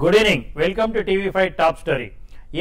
Good evening welcome to TV five top story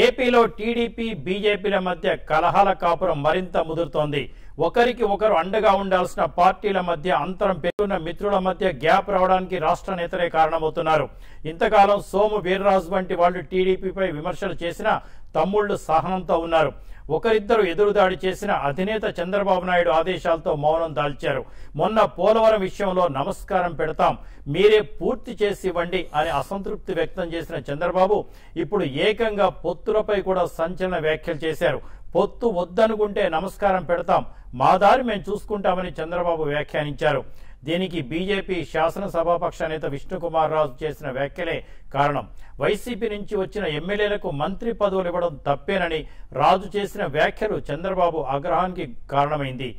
ఏపీలో TDP బీజేపీల మధ్య కలహాల కాపురం మరింత ముదురుతోంది. ఒకరికి ఒకరు అండగా ఉండాల్సిన పార్టీల మధ్య అంతరం పెరుగున్న మిత్రుల మధ్య గ్యాప్ రావడానికి రాష్ట్ర నేతలే కారణమవుతున్నారు. ఇంతకాలం సోము వీర్రాజు వంటి వాళ్ళు టీడీపీపై విమర్శలు చేసినా తమ్ముళ్ళు సహనంతో ఉన్నారు. ఒకరిద్దరు ఎదురుదాడి చేసిన అధినేత చంద్రబాబు నాయుడు ఆదేశాలతో మౌనం దాల్చారు. మొన్న పోలవరం విషయంలో నమస్కారం పెడతాం. మీరే పూర్తి చేసి ఇవ్వండి అని అసంతృప్తి వ్యక్తం చేసిన చంద్రబాబు ఇప్పుడు ఏకంగా పొత్తులపై కూడా సంచలన వ్యాఖ్యలు చేశారు. పొత్తు వద్దనుకుంటే నమస్కారం పెడతాం. మా దారి మేము చూసుకుంటామని చంద్రబాబు వ్యాఖ్యానించారు. దీనికి బీజేపీ శాసనసభాపక్ష నేత విష్ణుకుమార్ రాజు చేసిన వ్యాఖ్యలే కారణం. వైసీపీ నుంచి వచ్చిన ఎమ్మెల్యేలకు మంత్రి పదవులు ఇవ్వడం తప్పేనని రాజు చేసిన వ్యాఖ్యలు చంద్రబాబు ఆగ్రహానికి కారణమైంది.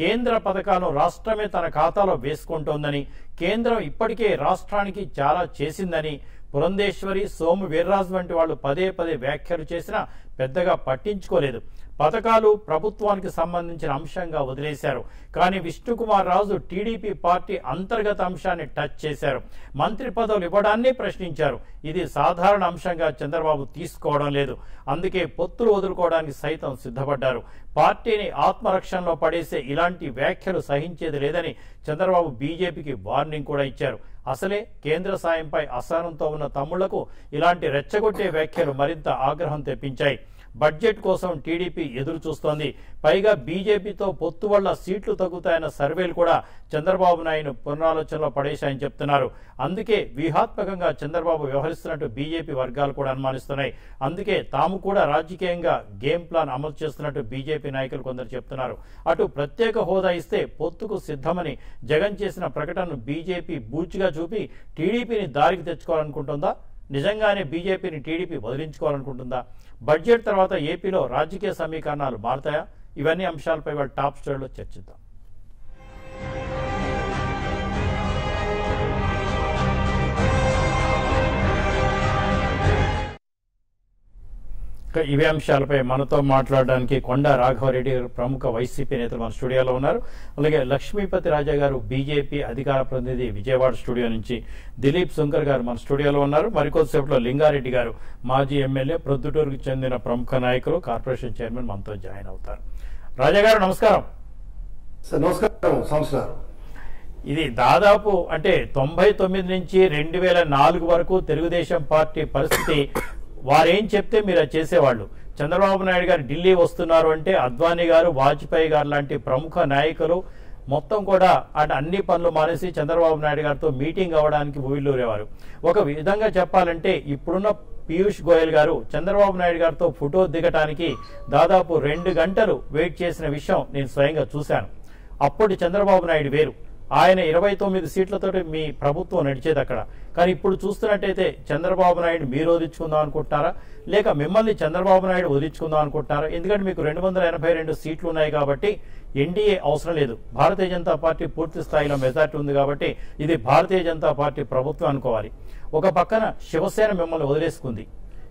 కేంద్ర పథకాలను రాష్ట్రమే తన ఖాతాలో వేసుకుంటోందని కేంద్రం ఇప్పటికే రాష్ట్రానికి చాలా చేసిందని పురంధేశ్వరి సోము వీర్రాజు వంటి వాళ్ళు పదే పదే వ్యాఖ్యలు చేసినా పెద్దగా పట్టించుకోలేదు. పథకాలు ప్రభుత్వానికి సంబంధించిన అంశంగా వదిలేశారు. కానీ విష్ణుకుమార్ రాజు టీడీపీ పార్టీ అంతర్గత అంశాన్ని టచ్ చేశారు. మంత్రి పదవులు ఇవ్వడాన్ని ప్రశ్నించారు. ఇది సాధారణ అంశంగా చంద్రబాబు తీసుకోవడం లేదు. అందుకే పొత్తులు వదులుకోవడానికి సైతం సిద్ధపడ్డారు. పార్టీని ఆత్మరక్షణలో పడేసే ఇలాంటి వ్యాఖ్యలు సహించేది లేదని చంద్రబాబు బీజేపీకి వార్నింగ్ కూడా ఇచ్చారు. అసలే కేంద్ర సాయంపై అసహనంతో ఉన్న తమ్ముళ్ళకు ఇలాంటి రెచ్చగొట్టే వ్యాఖ్యలు మరింత ఆగ్రహం తెప్పించాయి. బడ్జెట్ కోసం టీడీపీ ఎదురు చూస్తోంది. పైగా బీజేపీతో పొత్తు వల్ల సీట్లు తగ్గుతాయన్న సర్వేలు కూడా చంద్రబాబు నాయుడు పునరాలోచనలో పడేశాయని చెప్తున్నారు. అందుకే వ్యూహాత్మకంగా చంద్రబాబు వ్యవహరిస్తున్నట్టు బీజేపీ వర్గాలు కూడా అనుమానిస్తున్నాయి. అందుకే తాము కూడా రాజకీయంగా గేమ్ ప్లాన్ అమలు చేస్తున్నట్టు బీజేపీ నాయకులు కొందరు చెప్తున్నారు. అటు ప్రత్యేక హోదా ఇస్తే పొత్తుకు సిద్ధమని జగన్ చేసిన ప్రకటనను బీజేపీ బూచిగా చూపి టీడీపీని దారికి తెచ్చుకోవాలనుకుంటుందా? నిజంగానే బీజేపీని టీడీపీ వదిలించుకోవాలనుకుంటుందా? బడ్జెట్ తర్వాత ఏపీలో రాజకీయ సమీకరణాలు మారుతాయా? ఇవన్నీ అంశాలపై వాళ్ళు టాప్ స్టోరీలో చర్చిద్దాం. ఇవే అంశాలపై మనతో మాట్లాడడానికి కొండ రాఘవరెడ్డి గారు ప్రముఖ వైసీపీ నేతలు మన స్టూడియోలో ఉన్నారు. అలాగే లక్ష్మీపతి రాజా గారు బీజేపీ అధికార ప్రతినిధి విజయవాడ స్టూడియో నుంచి దిలీప్ శంకర్ గారు మన స్టూడియోలో ఉన్నారు. మరికొద్దిసేపట్లో లింగారెడ్డి గారు మాజీ ఎమ్మెల్యే ప్రొద్దుటూరుకు చెందిన ప్రముఖ నాయకులు కార్పొరేషన్ చైర్మన్ మనతో జాయిన్ అవుతారు. రాజా గారు నమస్కారం. నమస్కారం ఇది దాదాపు అంటే తొంభై తొమ్మిది నుంచి రెండు వేల నాలుగు వరకు తెలుగుదేశం పార్టీ పరిస్థితి వారేం చెప్తే మీరు అది చేసేవాళ్ళు. చంద్రబాబు నాయుడు గారు ఢిల్లీ వస్తున్నారు అంటే అద్వానీ గారు వాజ్పేయి గారు లాంటి ప్రముఖ నాయకులు మొత్తం కూడా అటు అన్ని పనులు మానేసి చంద్రబాబు నాయుడు గారితో మీటింగ్ అవ్వడానికి ఊళ్ళూరేవారు. ఒక విధంగా చెప్పాలంటే ఇప్పుడున్న పీయూష్ గోయల్ గారు చంద్రబాబు నాయుడు గారితో ఫోటో దిగటానికి దాదాపు రెండు గంటలు వెయిట్ చేసిన విషయం నేను స్వయంగా చూశాను. అప్పుడు చంద్రబాబు నాయుడు వేరు. ఆయన ఇరవై తొమ్మిది సీట్లతో మీ ప్రభుత్వం నడిచేది అక్కడ. కానీ ఇప్పుడు చూస్తున్నట్టయితే చంద్రబాబు నాయుడు మీరు వదిలించుకుందాం అనుకుంటున్నారా? లేక మిమ్మల్ని చంద్రబాబు నాయుడు వదిలించుకుందాం అనుకుంటున్నారా? ఎందుకంటే మీకు రెండు వందల ఎనభై రెండు సీట్లు ఉన్నాయి కాబట్టి ఎన్డీఏ అవసరం లేదు. భారతీయ జనతా పార్టీ పూర్తి స్థాయిలో మెజార్టీ ఉంది కాబట్టి ఇది భారతీయ జనతా పార్టీ ప్రభుత్వం అనుకోవాలి. ఒక పక్కన శివసేన మిమ్మల్ని వదిలేసుకుంది.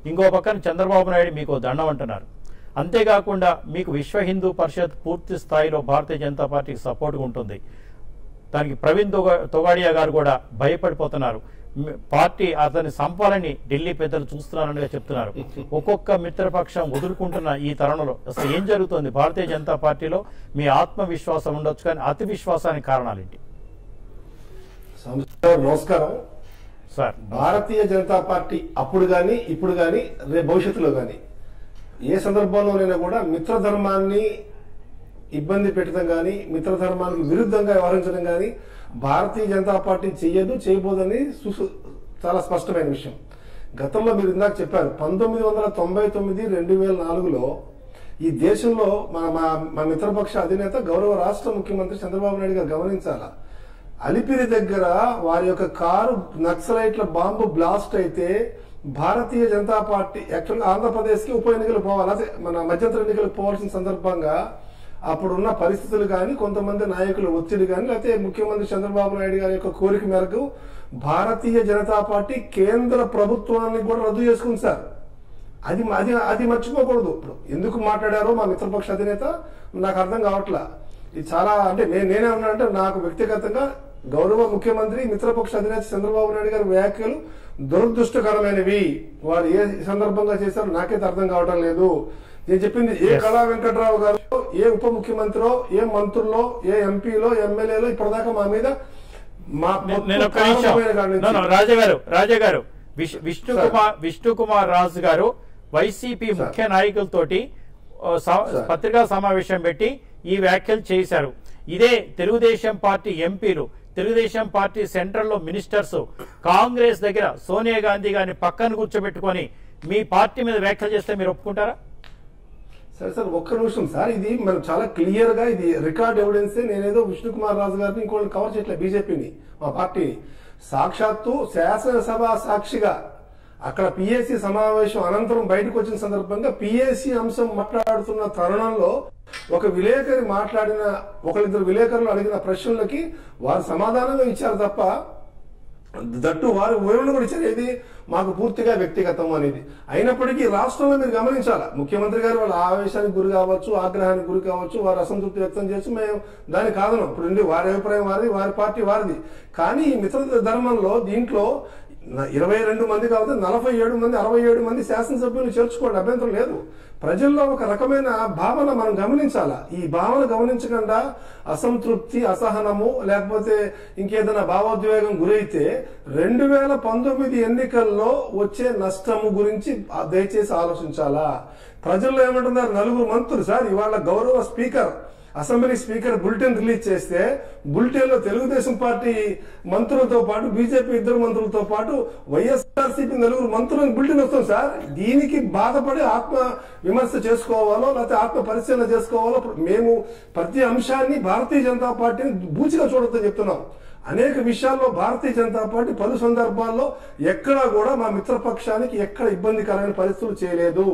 ఇంకో పక్కన చంద్రబాబు నాయుడు మీకు దండం అంటున్నారు. అంతేకాకుండా మీకు విశ్వ హిందూ పరిషత్ పూర్తి స్థాయిలో భారతీయ జనతా పార్టీకి సపోర్ట్గా ఉంటుంది. దానికి ప్రవీణ్ తొగా తొగాడియా గారు కూడా భయపడిపోతున్నారు. పార్టీ అతన్ని సంపాలని ఢిల్లీ పెద్దలు చూస్తున్నారని చెప్తున్నారు. ఒక్కొక్క మిత్రపక్షం వదులుకుంటున్న ఈ తరుణంలో అసలు ఏం జరుగుతుంది? భారతీయ జనతా పార్టీలో మీ ఆత్మవిశ్వాసం ఉండొచ్చు కానీ అతి విశ్వాసానికి కారణాలేంటి నమస్కారం. సార్. భారతీయ జనతా పార్టీ అప్పుడు గాని ఇప్పుడు గాని రేపు భవిష్యత్తులో గాని ఏ సందర్భంలోనైనా కూడా మిత్రధర్మాన్ని ఇబ్బంది పెట్టడం కానీ మిత్ర ధర్మానికి విరుద్ధంగా వ్యవహరించడం కానీ భారతీయ జనతా పార్టీ చెయ్యదు చేయబోదని సుసు- చాలా స్పష్టమైన విషయం. గతంలో మీరు ఇందాక చెప్పారు పంతొమ్మిది వందల తొంభై తొమ్మిది రెండు వేల నాలుగులో ఈ దేశంలో మా మా మా మిత్రపక్ష అధినేత గౌరవ రాష్ట్ర ముఖ్యమంత్రి చంద్రబాబు నాయుడు గారు గమనించాలా. అలిపిరి దగ్గర వారి యొక్క కారు నక్సలైట్ల బాంబు బ్లాస్ట్ అయితే భారతీయ జనతా పార్టీ యాక్చువల్గా ఆంధ్రప్రదేశ్కి ఉప ఎన్నికలు పోవాలి అదే మన మధ్యంతర ఎన్నికలు పోవాల్సిన సందర్భంగా అప్పుడున్న పరిస్థితులు కానీ కొంతమంది నాయకుల ఒత్తిడి కానీ లేకపోతే ముఖ్యమంత్రి చంద్రబాబు నాయుడు గారి యొక్క కోరిక మేరకు భారతీయ జనతా పార్టీ కేంద్ర ప్రభుత్వాన్ని కూడా రద్దు చేసుకుంది సార్. అది అది అది మర్చిపోకూడదు. ఇప్పుడు ఎందుకు మాట్లాడారో మా మిత్రపక్ష అధినేత నాకు అర్థం కావట్లా. ఇది చాలా అంటే నేను నేనే ఉన్నానంటే నాకు వ్యక్తిగతంగా గౌరవ ముఖ్యమంత్రి మిత్రపక్ష అధినేత చంద్రబాబు నాయుడు గారి వ్యాఖ్యలు దురదృష్టకరమైనవి. వారు ఏ సందర్భంగా చేశారో నాకైతే అర్థం కావటం లేదు. నేను చెప్పింది ఏ. కళా వెంకట్రావు గారు ఏ ఉప ముఖ్యమంత్రిలో ఏ మంత్రుల్లో ఏ ఎంపీలో ఎమ్మెల్యేలో ఇప్పటిదాకా మా మీద రాజా గారు రాజా గారు విష్- విష్ణు. కుమార్ విష్ణు కుమార్ రాజు గారు వైసీపీ. ముఖ్య నాయకులతోటి. పత్రికా సమావేశం పెట్టి ఈ వ్యాఖ్యలు చేశారు ఇదే తెలుగుదేశం పార్టీ ఎంపీలు తెలుగుదేశం పార్టీ సెంట్రల్లో మినిస్టర్స్ కాంగ్రెస్ దగ్గర సోనియా గాంధీ గారిని పక్కన కూర్చోబెట్టుకొని మీ పార్టీ మీద వ్యాఖ్యలు చేస్తే మీరు ఒప్పుకుంటారా సరే సార్ ఒక్క నిమిషం సార్ ఇది మనం చాలా క్లియర్గా ఇది రికార్డ్ ఎవిడెన్స్ నేనేదో విష్ణు కుమార్ రాజు గారిని ఇంకోళ్ళు కవర్ చేయట్లేదు బీజేపీని మా పార్టీని. సాక్షాత్తు శాసనసభ సాక్షిగా అక్కడ పిఎస్సి సమావేశం అనంతరం బయటకు వచ్చిన సందర్భంగా పిఎస్సి అంశం మాట్లాడుతున్న తరుణంలో ఒక విలేకరి మాట్లాడిన ఒకరిద్దరు విలేకరులు అడిగిన ప్రశ్నలకి వారు సమాధానంగా ఇచ్చారు తప్ప దట్టు వారి వివరణ కూడా ఇచ్చారు. ఏది? మాకు పూర్తిగా వ్యక్తిగతం అనేది. అయినప్పటికీ రాష్ట్రంలో మీరు గమనించాలా? ముఖ్యమంత్రి గారు వాళ్ళ ఆవేశానికి గురి కావచ్చు ఆగ్రహానికి గురి కావచ్చు వారు అసంతృప్తి వ్యక్తం చేసి మేము దాన్ని కాదను. ఇప్పుడు వారి అభిప్రాయం వారిది వారి పార్టీ వారిది. కానీ మిత్ర ధర్మంలో దీంట్లో ఇరవై రెండు మంది కాకపోతే నలభై ఏడు మంది అరవై ఏడు మంది శాసనసభ్యులు చేర్చుకోండి అభ్యంతరం లేదు. ప్రజల్లో ఒక రకమైన భావన మనం గమనించాలా? ఈ భావన గమనించకుండా అసంతృప్తి అసహనము లేకపోతే ఇంకేదైనా భావోద్వేగం గురైతే రెండు వేల పంతొమ్మిది ఎన్నికల్లో వచ్చే నష్టము గురించి దయచేసి ఆలోచించాలా? ప్రజల్లో ఏమంటున్నారు? నలుగురు మంత్రులు. సార్ ఇవాళ గౌరవ speaker assembly speaker bulletin release చేస్తే బులెటిన్లో తెలుగుదేశం పార్టీ మంత్రులతో పాటు బీజేపీ ఇద్దరు మంత్రులతో పాటు వైఎస్ఆర్సీపీ నలుగురు మంత్రులకు బులెటిన్ వస్తుంది సార్. దీనికి బాధపడి ఆత్మ విమర్శ చేసుకోవాలో లేకపోతే ఆత్మ పరిశీలన చేసుకోవాలో ఇప్పుడు మేము ప్రతి అంశాన్ని భారతీయ జనతా పార్టీని బూచిగా చూడొద్దని చెప్తున్నాం. అనేక విషయాల్లో భారతీయ జనతా పార్టీ పలు సందర్భాల్లో ఎక్కడా కూడా మా మిత్రపక్షానికి ఎక్కడ ఇబ్బందికరమైన పరిస్థితులు చేయలేదు.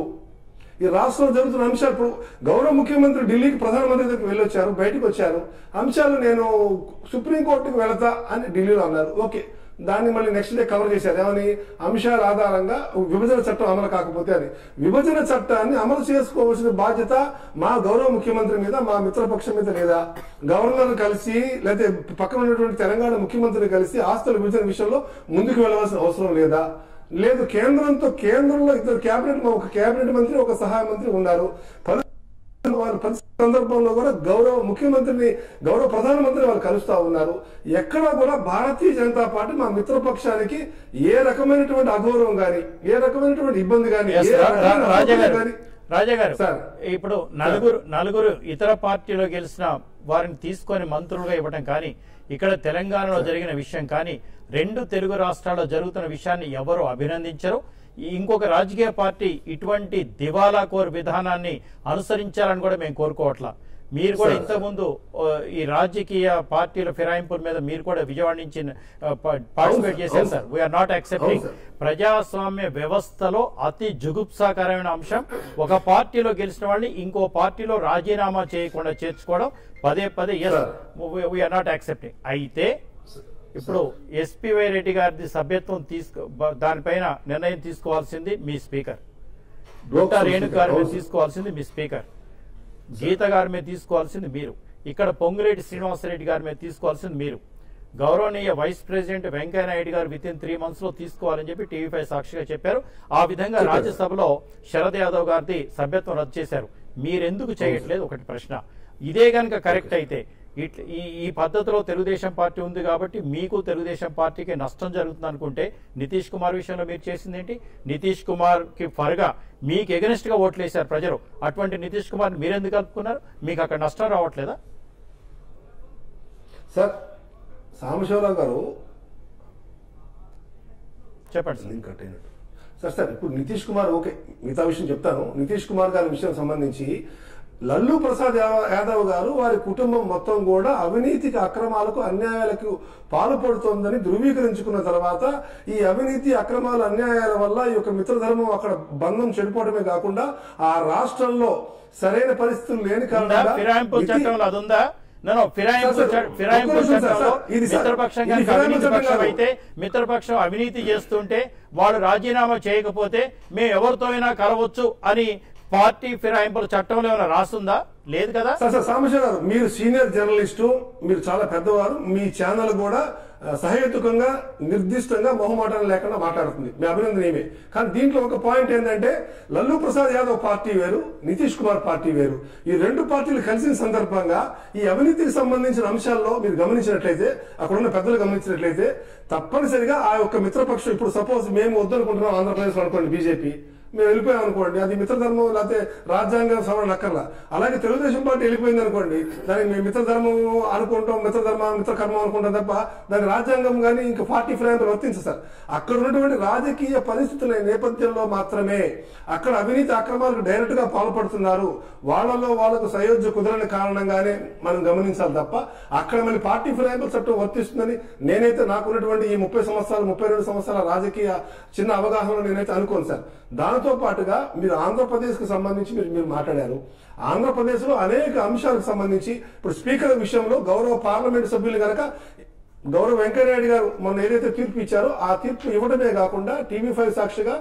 ఈ రాష్ట్రంలో జరుగుతున్న అంశాలు ఇప్పుడు గౌరవ ముఖ్యమంత్రి ఢిల్లీకి ప్రధానమంత్రి దగ్గరికి వెళ్ళొచ్చారు బయటకు వచ్చారు. అంశాలు నేను సుప్రీంకోర్టుకు వెళతా అని ఢిల్లీలో అన్నారు. ఓకే. దాన్ని మళ్ళీ నెక్స్ట్ డే కవర్ చేశారు. ఏమని? అంశాల ఆధారంగా విభజన చట్టం అమలు కాకపోతే అని. విభజన చట్టాన్ని అమలు చేసుకోవాల్సిన బాధ్యత మా గౌరవ ముఖ్యమంత్రి మీద మా మిత్రపక్షం మీద లేదా గవర్నర్ కలిసి లేకపోతే పక్కన ఉన్నటువంటి తెలంగాణ ముఖ్యమంత్రిని కలిసి ఆస్తుల విభజన విషయంలో ముందుకు వెళ్ళవలసిన అవసరం లేదా? లేదు కేంద్రంతో కేంద్రంలో ఇద్దరు కేబినెట్ ఒక కేబినెట్ మంత్రి ఒక సహాయ మంత్రి ఉన్నారు పలు ప్రతి సందర్భంలో కూడా గౌరవ ముఖ్యమంత్రిని గౌరవ ప్రధానమంత్రి వాళ్ళు కలుస్తా ఉన్నారు. ఎక్కడా కూడా భారతీయ జనతా పార్టీ మా మిత్రపక్షానికి ఏ రకమైనటువంటి అగౌరవం గాని ఏ రకమైనటువంటి ఇబ్బంది గాని రాజా గారు. ఇప్పుడు నలుగురు నలుగురు ఇతర పార్టీలో గెలిచిన వారిని తీసుకొని మంత్రులుగా ఇవ్వడం కానీ ఇక్కడ తెలంగాణలో జరిగిన విషయం కానీ రెండు తెలుగు రాష్ట్రాల్లో జరుగుతున్న విషయాన్ని ఎవరు అభినందించరు? ఇంకొక రాజకీయ పార్టీ ఇటువంటి దివాలా కోర్ విధానాన్ని అనుసరించాలని కూడా మేము కోరుకోవట్లా. మీరు కూడా ఇంతకుముందు ఈ రాజకీయ పార్టీల ఫిరాయింపుల మీద మీరు కూడా విజయవాడ నుంచి పార్టిసిపేట్ సార్, చేశారు సార్. We're not accepting. ప్రజాస్వామ్య వ్యవస్థలో అతి జుగుప్సాకరమైన అంశం. ఒక పార్టీలో గెలిచిన వాళ్ళని ఇంకో పార్టీలో రాజీనామా చేయకుండా చేర్చుకోవడం. పదే పదే ఎస్. వీఆర్ నాట్ యాక్సెప్టింగ్ అయితే ఇప్పుడు ఎస్పీవై రెడ్డి గారి సభ్యత్వం తీసుకో దానిపైన నిర్ణయం తీసుకోవాల్సింది మీ స్పీకర్. డోటా గారి సార్. తీసుకోవాల్సింది మీ స్పీకర్. గీత గారి మీద తీసుకోవాల్సింది మీరు. ఇక్కడ పొంగులేటి శ్రీనివాసరెడ్డి గారి మీద తీసుకోవాల్సింది మీరు. గౌరవనీయ వైస్ ప్రెసిడెంట్ వెంకయ్య నాయుడు గారు విత్ ఇన్ త్రీ మంత్స్లో తీసుకోవాలని చెప్పి టీవీ ఫైవ్ సాక్షిగా చెప్పారు. ఆ విధంగా. రాజ్యసభలో శరద్ యాదవ్ గారిది సభ్యత్వం రద్దు చేశారు. మీరెందుకు చేయట్లేదు? ఒకటి ప్రశ్న. ఇదే గనక కరెక్ట్ అయితే ఇట్ల ఈ ఈ పద్ధతిలో తెలుగుదేశం పార్టీ ఉంది కాబట్టి మీకు తెలుగుదేశం పార్టీకి నష్టం జరుగుతుంది అనుకుంటే నితీష్ కుమార్ విషయంలో మీరు చేసింది ఏంటి? నితీష్ కుమార్కి ఫర్గా మీకు ఎగనిస్ట్గా ఓట్లేశారు ప్రజలు. అటువంటి నితీష్ కుమార్ మీరెందుకు కలుపుకున్నారు? మీకు అక్కడ నష్టం రావట్లేదా? సార్ సాంబశివరావు గారు చెప్పండి సార్. లింక్ సార్ సార్ ఇప్పుడు నితీష్ కుమార్ ఓకే మిగతా విషయం చెప్తాను. నితీష్ కుమార్ గారి విషయం సంబంధించి లల్లు ప్రసాద్ యాదవ్ గారు వారి కుటుంబం మొత్తం కూడా అవినీతికి అక్రమాలకు అన్యాయాలకు పాల్పడుతోందని ధృవీకరించుకున్న తర్వాత ఈ అవినీతి అక్రమాలు అన్యాయాల వల్ల ఈ యొక్క మిత్రధర్మం అక్కడ బంధం చెడిపోవడమే కాకుండా ఆ రాష్ట్రంలో సరైన పరిస్థితులు లేని కారణంగా చట్టంలో ఫిరాయింపు ఫిరాయింపు చట్టంలో మిత్రపక్షం కనుక అవినీతి పక్షం. అయితే మిత్రపక్షం అవినీతి చేస్తుంటే వాళ్ళు రాజీనామా చేయకపోతే మేము ఎవరితో అయినా కలవచ్చు అని పార్టీ ఫిరాయింపుల చట్టంలో ఏమైనా రాస్తుందా లేదు కదా? సార్ మీరు సీనియర్ జర్నలిస్టు మీరు చాలా పెద్దవారు మీ ఛానల్ కూడా సహేతుకంగా నిర్దిష్టంగా మొహమాటం లేకుండా మాట్లాడుతుంది. మీ అభినందన ఏమే? కానీ దీంట్లో ఒక పాయింట్ ఏంటంటే లల్లు ప్రసాద్ యాదవ్ పార్టీ వేరు నితీష్ కుమార్ పార్టీ వేరు. ఈ రెండు పార్టీలు కలిసిన సందర్భంగా ఈ అవినీతికి సంబంధించిన అంశాల్లో మీరు గమనించినట్లయితే అక్కడ ఉన్న పెద్దలు గమనించినట్లయితే తప్పనిసరిగా ఆ యొక్క మిత్రపక్షం ఇప్పుడు సపోజ్ మేము వద్దనుకుంటున్నాం ఆంధ్రప్రదేశ్ అనుకోండి బీజేపీ. మేము వెళ్ళిపోయాం అనుకోండి. అది మిత్రధర్మం లేకపోతే రాజ్యాంగ సవరణ అక్కర్లా. అలాగే తెలుగుదేశం పార్టీ వెళ్ళిపోయింది అనుకోండి. దానికి మేము మిత్రధర్మం అనుకుంటాం మిత్రధర్మ మిత్రకర్మం అనుకుంటాం తప్ప దాని రాజ్యాంగం కానీ ఇంకా పార్టీ ఫిరాయింపులు వర్తించు సార్. అక్కడ ఉన్నటువంటి రాజకీయ పరిస్థితుల నేపథ్యంలో మాత్రమే అక్కడ అవినీతి అక్రమాలకు డైరెక్ట్గా పాల్పడుతున్నారు. వాళ్ళలో వాళ్ళకు సయోధ్య కుదరని కారణంగానే మనం గమనించాలి తప్ప అక్కడ మళ్ళీ పార్టీ ఫిరాయింపుల చట్టం వర్తిస్తుందని నేనైతే నాకున్నటువంటి ఈ ముప్పై సంవత్సరాలు ముప్పై రెండు సంవత్సరాల రాజకీయ చిన్న అవగాహనలో నేనైతే అనుకోను సార్. దాంతో దాంతో పాటుగా మీరు ఆంధ్రప్రదేశ్కి సంబంధించి మీరు మీరు మాట్లాడారు. ఆంధ్రప్రదేశ్లో అనేక అంశాలకు సంబంధించి ఇప్పుడు స్పీకర్ విషయంలో గౌరవ పార్లమెంట్ సభ్యులు గనక గౌరవ వెంకయ్యనాయుడు గారు మొన్న ఏదైతే తీర్పు ఇచ్చారో ఆ తీర్పు ఇవ్వడమే కాకుండా టీవీ ఫైవ్ సాక్షిగా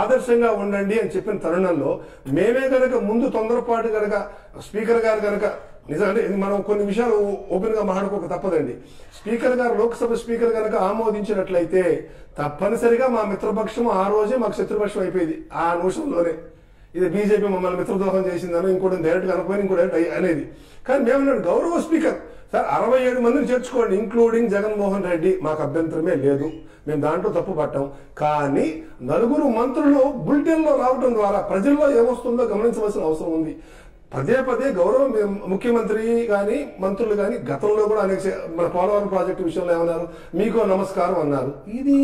ఆదర్శంగా ఉండండి అని చెప్పిన తరుణంలో మేమే గనక ముందు తొందరపాటు గనక స్పీకర్ గారు గనక నిజంగా మనం కొన్ని విషయాలు ఓపెన్గా మాట్లాడుకోక తప్పదండి. స్పీకర్ గారు లోక్సభ స్పీకర్ గనక ఆమోదించినట్లయితే తప్పనిసరిగా మా మిత్రపక్షం ఆ రోజే మాకు శత్రుపక్షం అయిపోయింది. ఆ నిమిషంలోనే ఇది బీజేపీ మమ్మల్ని మిత్రద్రోహం చేసిందని ఇంకోటి డైరెక్ట్ అనుకోని ఇంకోటి అనేది. కానీ మేము గౌరవ స్పీకర్. సార్ అరవై ఏడు మందిని చేర్చుకోండి ఇంక్లూడింగ్ జగన్మోహన్ రెడ్డి. మాకు అభ్యంతరమే లేదు. మేము దాంట్లో తప్పు పట్టాం కానీ నలుగురు మంత్రులు బులెటిన్లో రావడం ద్వారా ప్రజల్లో ఏమొస్తుందో గమనించవలసిన అవసరం ఉంది. పదే పదే గౌరవ ముఖ్యమంత్రి గాని మంత్రులు గాని గతంలో కూడా అనేక మన పోలవరం ప్రాజెక్టు విషయంలో ఏమన్నారు? మీకు నమస్కారం అన్నారు. ఇది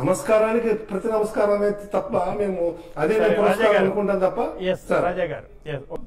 నమస్కారానికి ప్రతి నమస్కారమే తప్ప మేము అదే. అనుకుంటాం తప్ప రాజా గారు.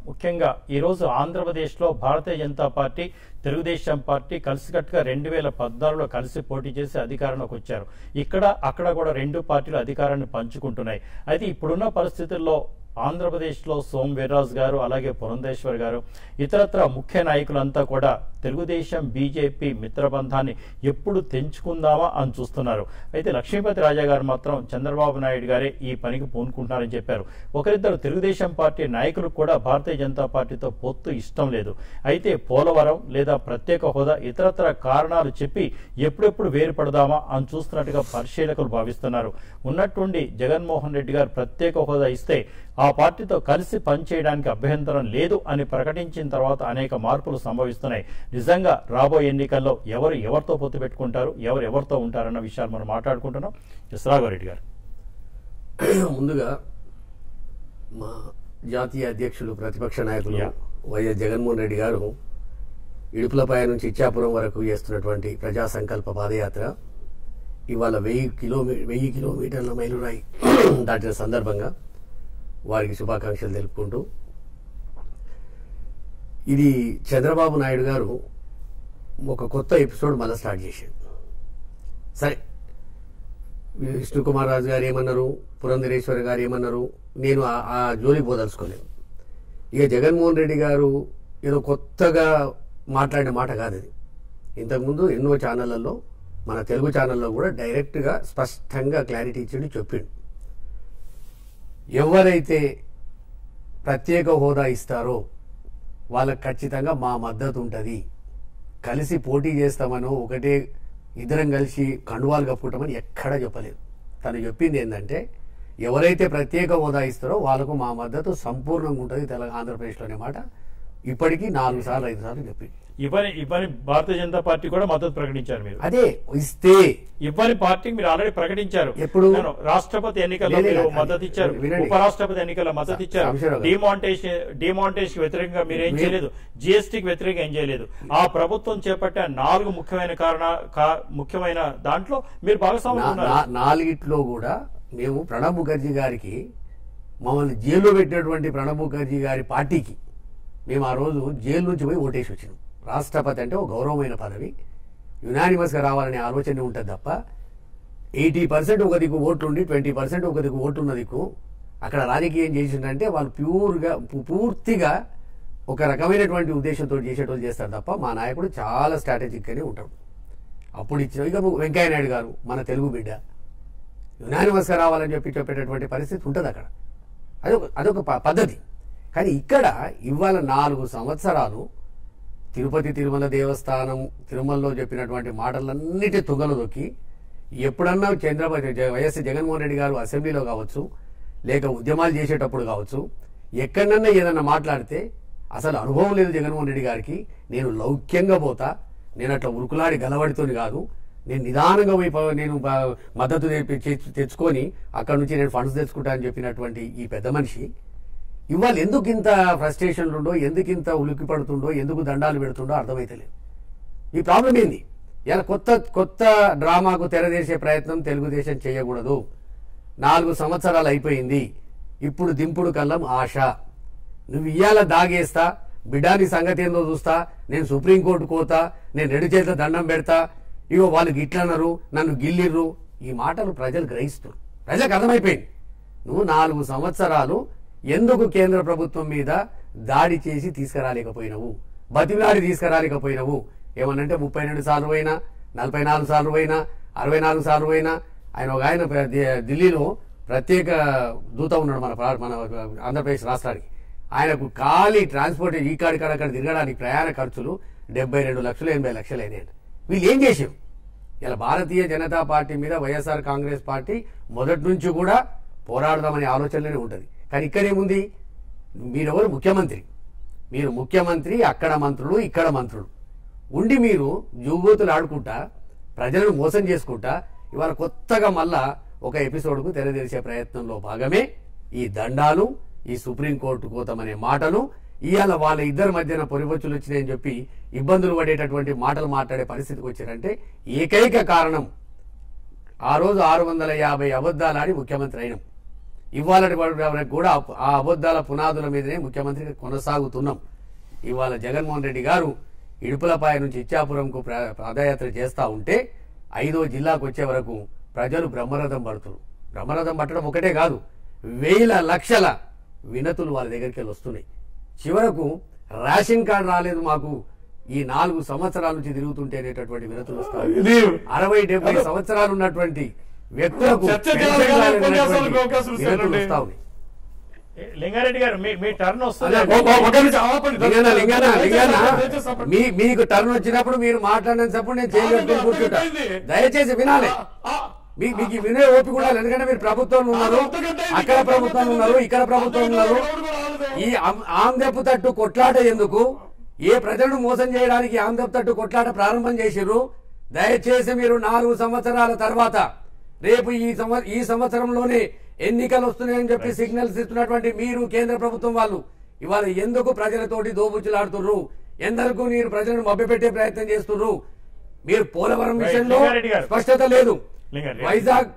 ముఖ్యంగా ఈ రోజు ఆంధ్రప్రదేశ్లో భారతీయ జనతా పార్టీ తెలుగుదేశం పార్టీ కలిసికట్టుగా రెండు వేల పద్నాలుగులో కలిసి పోటీ చేసి అధికారంలోకి వచ్చారు. ఇక్కడ అక్కడ కూడా రెండు పార్టీలు అధికారాన్ని పంచుకుంటున్నాయి. అయితే ఇప్పుడున్న పరిస్థితుల్లో ఆంధ్రప్రదేశ్లో సోమ్ వీర్రాజు గారు అలాగే పురంధేశ్వర్ గారు ఇతరత్ర ముఖ్య నాయకులంతా కూడా తెలుగుదేశం బీజేపీ మిత్రబంధాన్ని ఎప్పుడు తెంచుకుందామా అని చూస్తున్నారు. అయితే లక్ష్మీపతి రాజా గారు మాత్రం చంద్రబాబు నాయుడు గారే ఈ పనికి పూనుకుంటున్నారని చెప్పారు. ఒకరిద్దరు తెలుగుదేశం పార్టీ నాయకులు కూడా భారతీయ జనతా పార్టీతో పొత్తు ఇష్టం లేదు. అయితే పోలవరం లేదా ప్రత్యేక హోదా ఇతరత్ర కారణాలు చెప్పి ఎప్పుడెప్పుడు వేరుపడదామా అని చూస్తున్నట్టుగా పరిశీలకులు భావిస్తున్నారు. ఉన్నట్టుండి జగన్మోహన్ రెడ్డి గారు ప్రత్యేక హోదా ఇస్తే ఆ పార్టీతో కలిసి పనిచేయడానికి అభ్యంతరం లేదు అని ప్రకటించిన తర్వాత అనేక మార్పులు సంభవిస్తున్నాయి. నిజంగా రాబోయే ఎన్నికల్లో ఎవరు ఎవరితో పొత్తు పెట్టుకుంటారు ఎవరు ఎవరితో ఉంటారన్న విషయాలు మనం మాట్లాడుకుంటున్నాం. రాఘవరెడ్డి గారు ముందుగా మా జాతీయ అధ్యక్షులు ప్రతిపక్ష నాయకులు. వైఎస్ జగన్మోహన్ రెడ్డి గారు ఇడుపులపాయ నుంచి ఇచ్చాపురం వరకు చేస్తున్నటువంటి ప్రజా సంకల్ప పాదయాత్ర ఇవాళ వెయ్యి కిలోమీ వెయ్యి కిలోమీటర్ల మైలురాయి దాటిన సందర్భంగా వారికి శుభాకాంక్షలు తెలుపుకుంటూ ఇది చంద్రబాబు నాయుడు గారు ఒక కొత్త ఎపిసోడ్ మళ్ళీ స్టార్ట్ చేశాడు సరే విష్ణు కుమార్ రాజు గారు ఏమన్నారు? పురంధరేశ్వరి గారు ఏమన్నారు? నేను ఆ- జోలి జోలికి పోదలుచుకోలేను ఇక జగన్మోహన్ రెడ్డి గారు ఏదో కొత్తగా మాట్లాడిన మాట కాదు ఇది. ఇంతకుముందు ఎన్నో ఛానళ్ళలో మన తెలుగు ఛానల్లో కూడా డైరెక్ట్గా స్పష్టంగా క్లారిటీ ఇచ్చిండు చెప్పిండు. ఎవరైతే ప్రత్యేక హోదా ఇస్తారో వాళ్ళకి ఖచ్చితంగా మా మద్దతు ఉంటుంది కలిసి పోటీ చేస్తామనో ఒకటే ఇద్దరం కలిసి కండువాలు కప్పుకుంటామని ఎక్కడా చెప్పలేదు. తను చెప్పింది ఏంటంటే ఎవరైతే ప్రత్యేక హోదా ఇస్తారో వాళ్ళకు మా మద్దతు సంపూర్ణంగా ఉంటుంది తెలంగాణ ఆంధ్రప్రదేశ్లోనే మాట. ఇప్పటికీ నాలుగు సార్లు ఐదు సార్లు చెప్పింది. ఇవ్వని ఇవ్వని భారతీయ జనతా పార్టీ కూడా మద్దతు ప్రకటించారు మీరు. అదే ఇస్తే. ఇవ్వని పార్టీకి మీరు ఆల్రెడీ ప్రకటించారు. ఎప్పుడు? రాష్ట్రపతి ఎన్నికల్లో మీరు మద్దతు ఇచ్చారు. ఉపరాష్ట్రపతి ఎన్నికల్లో మద్దతు ఇచ్చారు. డిమాంటేషన్ డిమాంటేషన్ వ్యతిరేకంగా మీరు ఏం చేయలేదు. జిఎస్టీకి వ్యతిరేకంగా ఏం చేయలేదు. ఆ ప్రభుత్వం చేపట్టే నాలుగు ముఖ్యమైన కారణ కా- ముఖ్యమైన దాంట్లో మీరు నా- నాలుగిట్లో కూడా మేము ప్రణబ్ ముఖర్జీ గారికి మమ్మల్ని జైల్లో పెట్టినటువంటి ప్రణబ్ ముఖర్జీ గారి పార్టీకి మేము ఆ రోజు జైలు నుంచి పోయి ఓటేసి వచ్చినాం. రాష్ట్రపతి అంటే ఒక గౌరవమైన పదవి. యునానిమస్గా రావాలనే ఆలోచన ఉంటుంది తప్ప ఎయిటీ పర్సెంట్ ఒక దిక్కు ఓట్లుండి ట్వంటీ పర్సెంట్ ఒక దిక్కు ఓట్లున్న దిక్కు అక్కడ రాజకీయం చేసిందంటే వాళ్ళు ప్యూర్గా పూర్తిగా ఒక రకమైనటువంటి ఉద్దేశంతో చేసేటోళ్ళు చేస్తారు తప్ప మా నాయకుడు చాలా స్ట్రాటజిక్గానే ఉంటాడు. అప్పుడు ఇచ్చిన ఇక వెంకయ్య నాయుడు గారు మన తెలుగు బిడ్డ. యునానిమస్గా రావాలని చెప్పి చెప్పేటటువంటి పరిస్థితి ఉంటుంది అక్కడ. అదొక అదొక ప- పద్ధతి. కానీ ఇక్కడ ఇవాళ నాలుగు సంవత్సరాలు తిరుపతి తిరుమల దేవస్థానం తిరుమలలో చెప్పినటువంటి మాటలన్నిటి తుగలు దొక్కి ఎప్పుడన్నా చంద్రబాబు వైఎస్ జగన్మోహన్ రెడ్డి గారు అసెంబ్లీలో కావచ్చు లేక ఉద్యమాలు చేసేటప్పుడు కావచ్చు ఎక్కడన్నా ఏదన్నా మాట్లాడితే అసలు అనుభవం లేదు జగన్మోహన్ రెడ్డి గారికి. నేను లౌక్యంగా పోతా నేను అట్లా ఉరుకులాడి గలవడితోని కాదు. నేను నిదానంగా పోయి నేను మద్దతు తెచ్చుకొని అక్కడ నుంచి నేను ఫండ్స్ తెచ్చుకుంటా అని చెప్పినటువంటి ఈ పెద్ద మనిషి ఇవాళ ఎందుకు ఇంత ఫ్రస్ట్రేషన్లు ఉండో ఎందుకు ఇంత ఉలిక్కి పడుతుండో ఎందుకు దండాలు పెడుతుండో అర్థమైతలేదు ఈ ప్రాబ్లం ఏంది? ఇలా కొత్త కొత్త డ్రామాకు తెరదేసే ప్రయత్నం తెలుగుదేశం చేయకూడదు. నాలుగు సంవత్సరాలు అయిపోయింది. ఇప్పుడు దింపుడు కల్లం ఆశ. నువ్వు ఇయ్యాల దాగేస్తా బిడ్డాని సంగతి ఏందో చూస్తా నేను సుప్రీంకోర్టు కోతా నేను రెడ్డి చేత దండం పెడతా ఇగో వాళ్ళు గిట్లన్నారు నన్ను గిల్లిర్రు. ఈ మాటలు ప్రజలు గ్రహిస్తారు ప్రజలకు అర్థమైపోయింది. నువ్వు నాలుగు సంవత్సరాలు ఎందుకు కేంద్ర ప్రభుత్వం మీద దాడి చేసి తీసుకురాలేకపోయినవు? బతిమిలాడి తీసుకురాలేకపోయినవు? ఏమనంటే ముప్పై రెండు సార్లు పోయినా నలభై నాలుగు సార్లు పోయినా అరవై నాలుగు సార్లు పోయినా ఆయన ఒక ఆయన ప్ర- ఢిల్లీలో ప్రత్యేక దూత ఉన్నాడు మన ప్రా- మన ఆంధ్రప్రదేశ్ రాష్ట్రానికి. ఆయనకు ఖాళీ ట్రాన్స్పోర్ట్ ఈ కాడికాడ అక్కడ తిరగడానికి ప్రయాణ ఖర్చులు డెబ్బై రెండు లక్షలు ఎనభై లక్షలు అయినాయండి వీళ్ళు ఏం చేసారు ఇలా భారతీయ జనతా పార్టీ మీద వైఎస్ఆర్ కాంగ్రెస్ పార్టీ మొదటి నుంచి కూడా పోరాడదామనే ఆలోచనలోనే ఉంటుంది. కానీ ఇక్కడేముంది మీరెవరు? ముఖ్యమంత్రి. మీరు ముఖ్యమంత్రి అక్కడ మంత్రులు ఇక్కడ మంత్రులు. ఉండి మీరు జూగోతులు ఆడుకుంటా ప్రజలను మోసం చేసుకుంటా ఇవాళ కొత్తగా మళ్ళా ఒక ఎపిసోడ్కు తెరదేసే ప్రయత్నంలో భాగమే ఈ దండాలు ఈ సుప్రీంకోర్టు కోతమనే మాటలు. ఇవాళ వాళ్ళ ఇద్దరి మధ్యన పొరిపొచ్చులు వచ్చినాయని చెప్పి ఇబ్బందులు పడేటటువంటి మాటలు మాట్లాడే పరిస్థితికి వచ్చారంటే ఏకైక కారణం ఆ రోజు ఆరు వందల యాభై అబద్ధాలాడి ముఖ్యమంత్రి అయినాం. ఇవాళ వరకు కూడా ఆ అబద్ధాల పునాదుల మీదనే ముఖ్యమంత్రిగా కొనసాగుతున్నాం. ఇవాళ జగన్మోహన్ రెడ్డి గారు ఇడుపులపాయ నుంచి ఇచ్చాపురంకు ప్ర- పాదయాత్ర చేస్తా ఉంటే ఐదో జిల్లాకు వచ్చే వరకు ప్రజలు బ్రహ్మరథం పడుతున్నారు బ్రహ్మరథం పట్టడం ఒకటే కాదు వేల లక్షల వినతులు వాళ్ళ దగ్గరికి వెళ్ళి వస్తున్నాయి. చివరకు రేషన్ కార్డు రాలేదు మాకు ఈ నాలుగు సంవత్సరాల నుంచి తిరుగుతుంటే అనేటటువంటి వినతులు వస్తాయి. అరవై డెబ్బై సంవత్సరాలు ఉన్నటువంటి వ్యక్తులకు. లింగారెడ్డి గారు మీ టర్న్ వస్తుంది. మీకు టర్న్ వచ్చినప్పుడు మీరు మాట్లాడినప్పుడు నేను కూర్చుంటా. దయచేసి వినాలి. మీకు వినే ఓపిక ఉండాలి. ఎందుకంటే మీరు ప్రభుత్వంలో ఉన్నారు. అక్కడ ప్రభుత్వం ఉన్నారు ఇక్కడ ప్రభుత్వం ఉన్నారు. ఈ ఆంధ్రపు తట్టు కొట్లాట ఎందుకు? ఏ ప్రజలను మోసం చేయడానికి ఆంధ్రపు తట్టు కొట్లాట ప్రారంభం చేసిర్రు? దయచేసి మీరు నాలుగు సంవత్సరాల తర్వాత రేపు ఈ ఈ సంవత్సరంలోనే ఎన్నికలు వస్తున్నాయని చెప్పి సిగ్నల్స్ ఇస్తున్నటువంటి మీరు కేంద్ర ప్రభుత్వం వాళ్ళు ఇవాళ ఎందుకు ప్రజలతోటి దోబుచ్చులాడుతుర్రు ఎందుకు మీరు ప్రజలను మభ్యపెట్టే ప్రయత్నం చేస్తుర్రు? మీరు పోలవరం. విషయంలో. స్పష్టత లేదు. వైజాగ్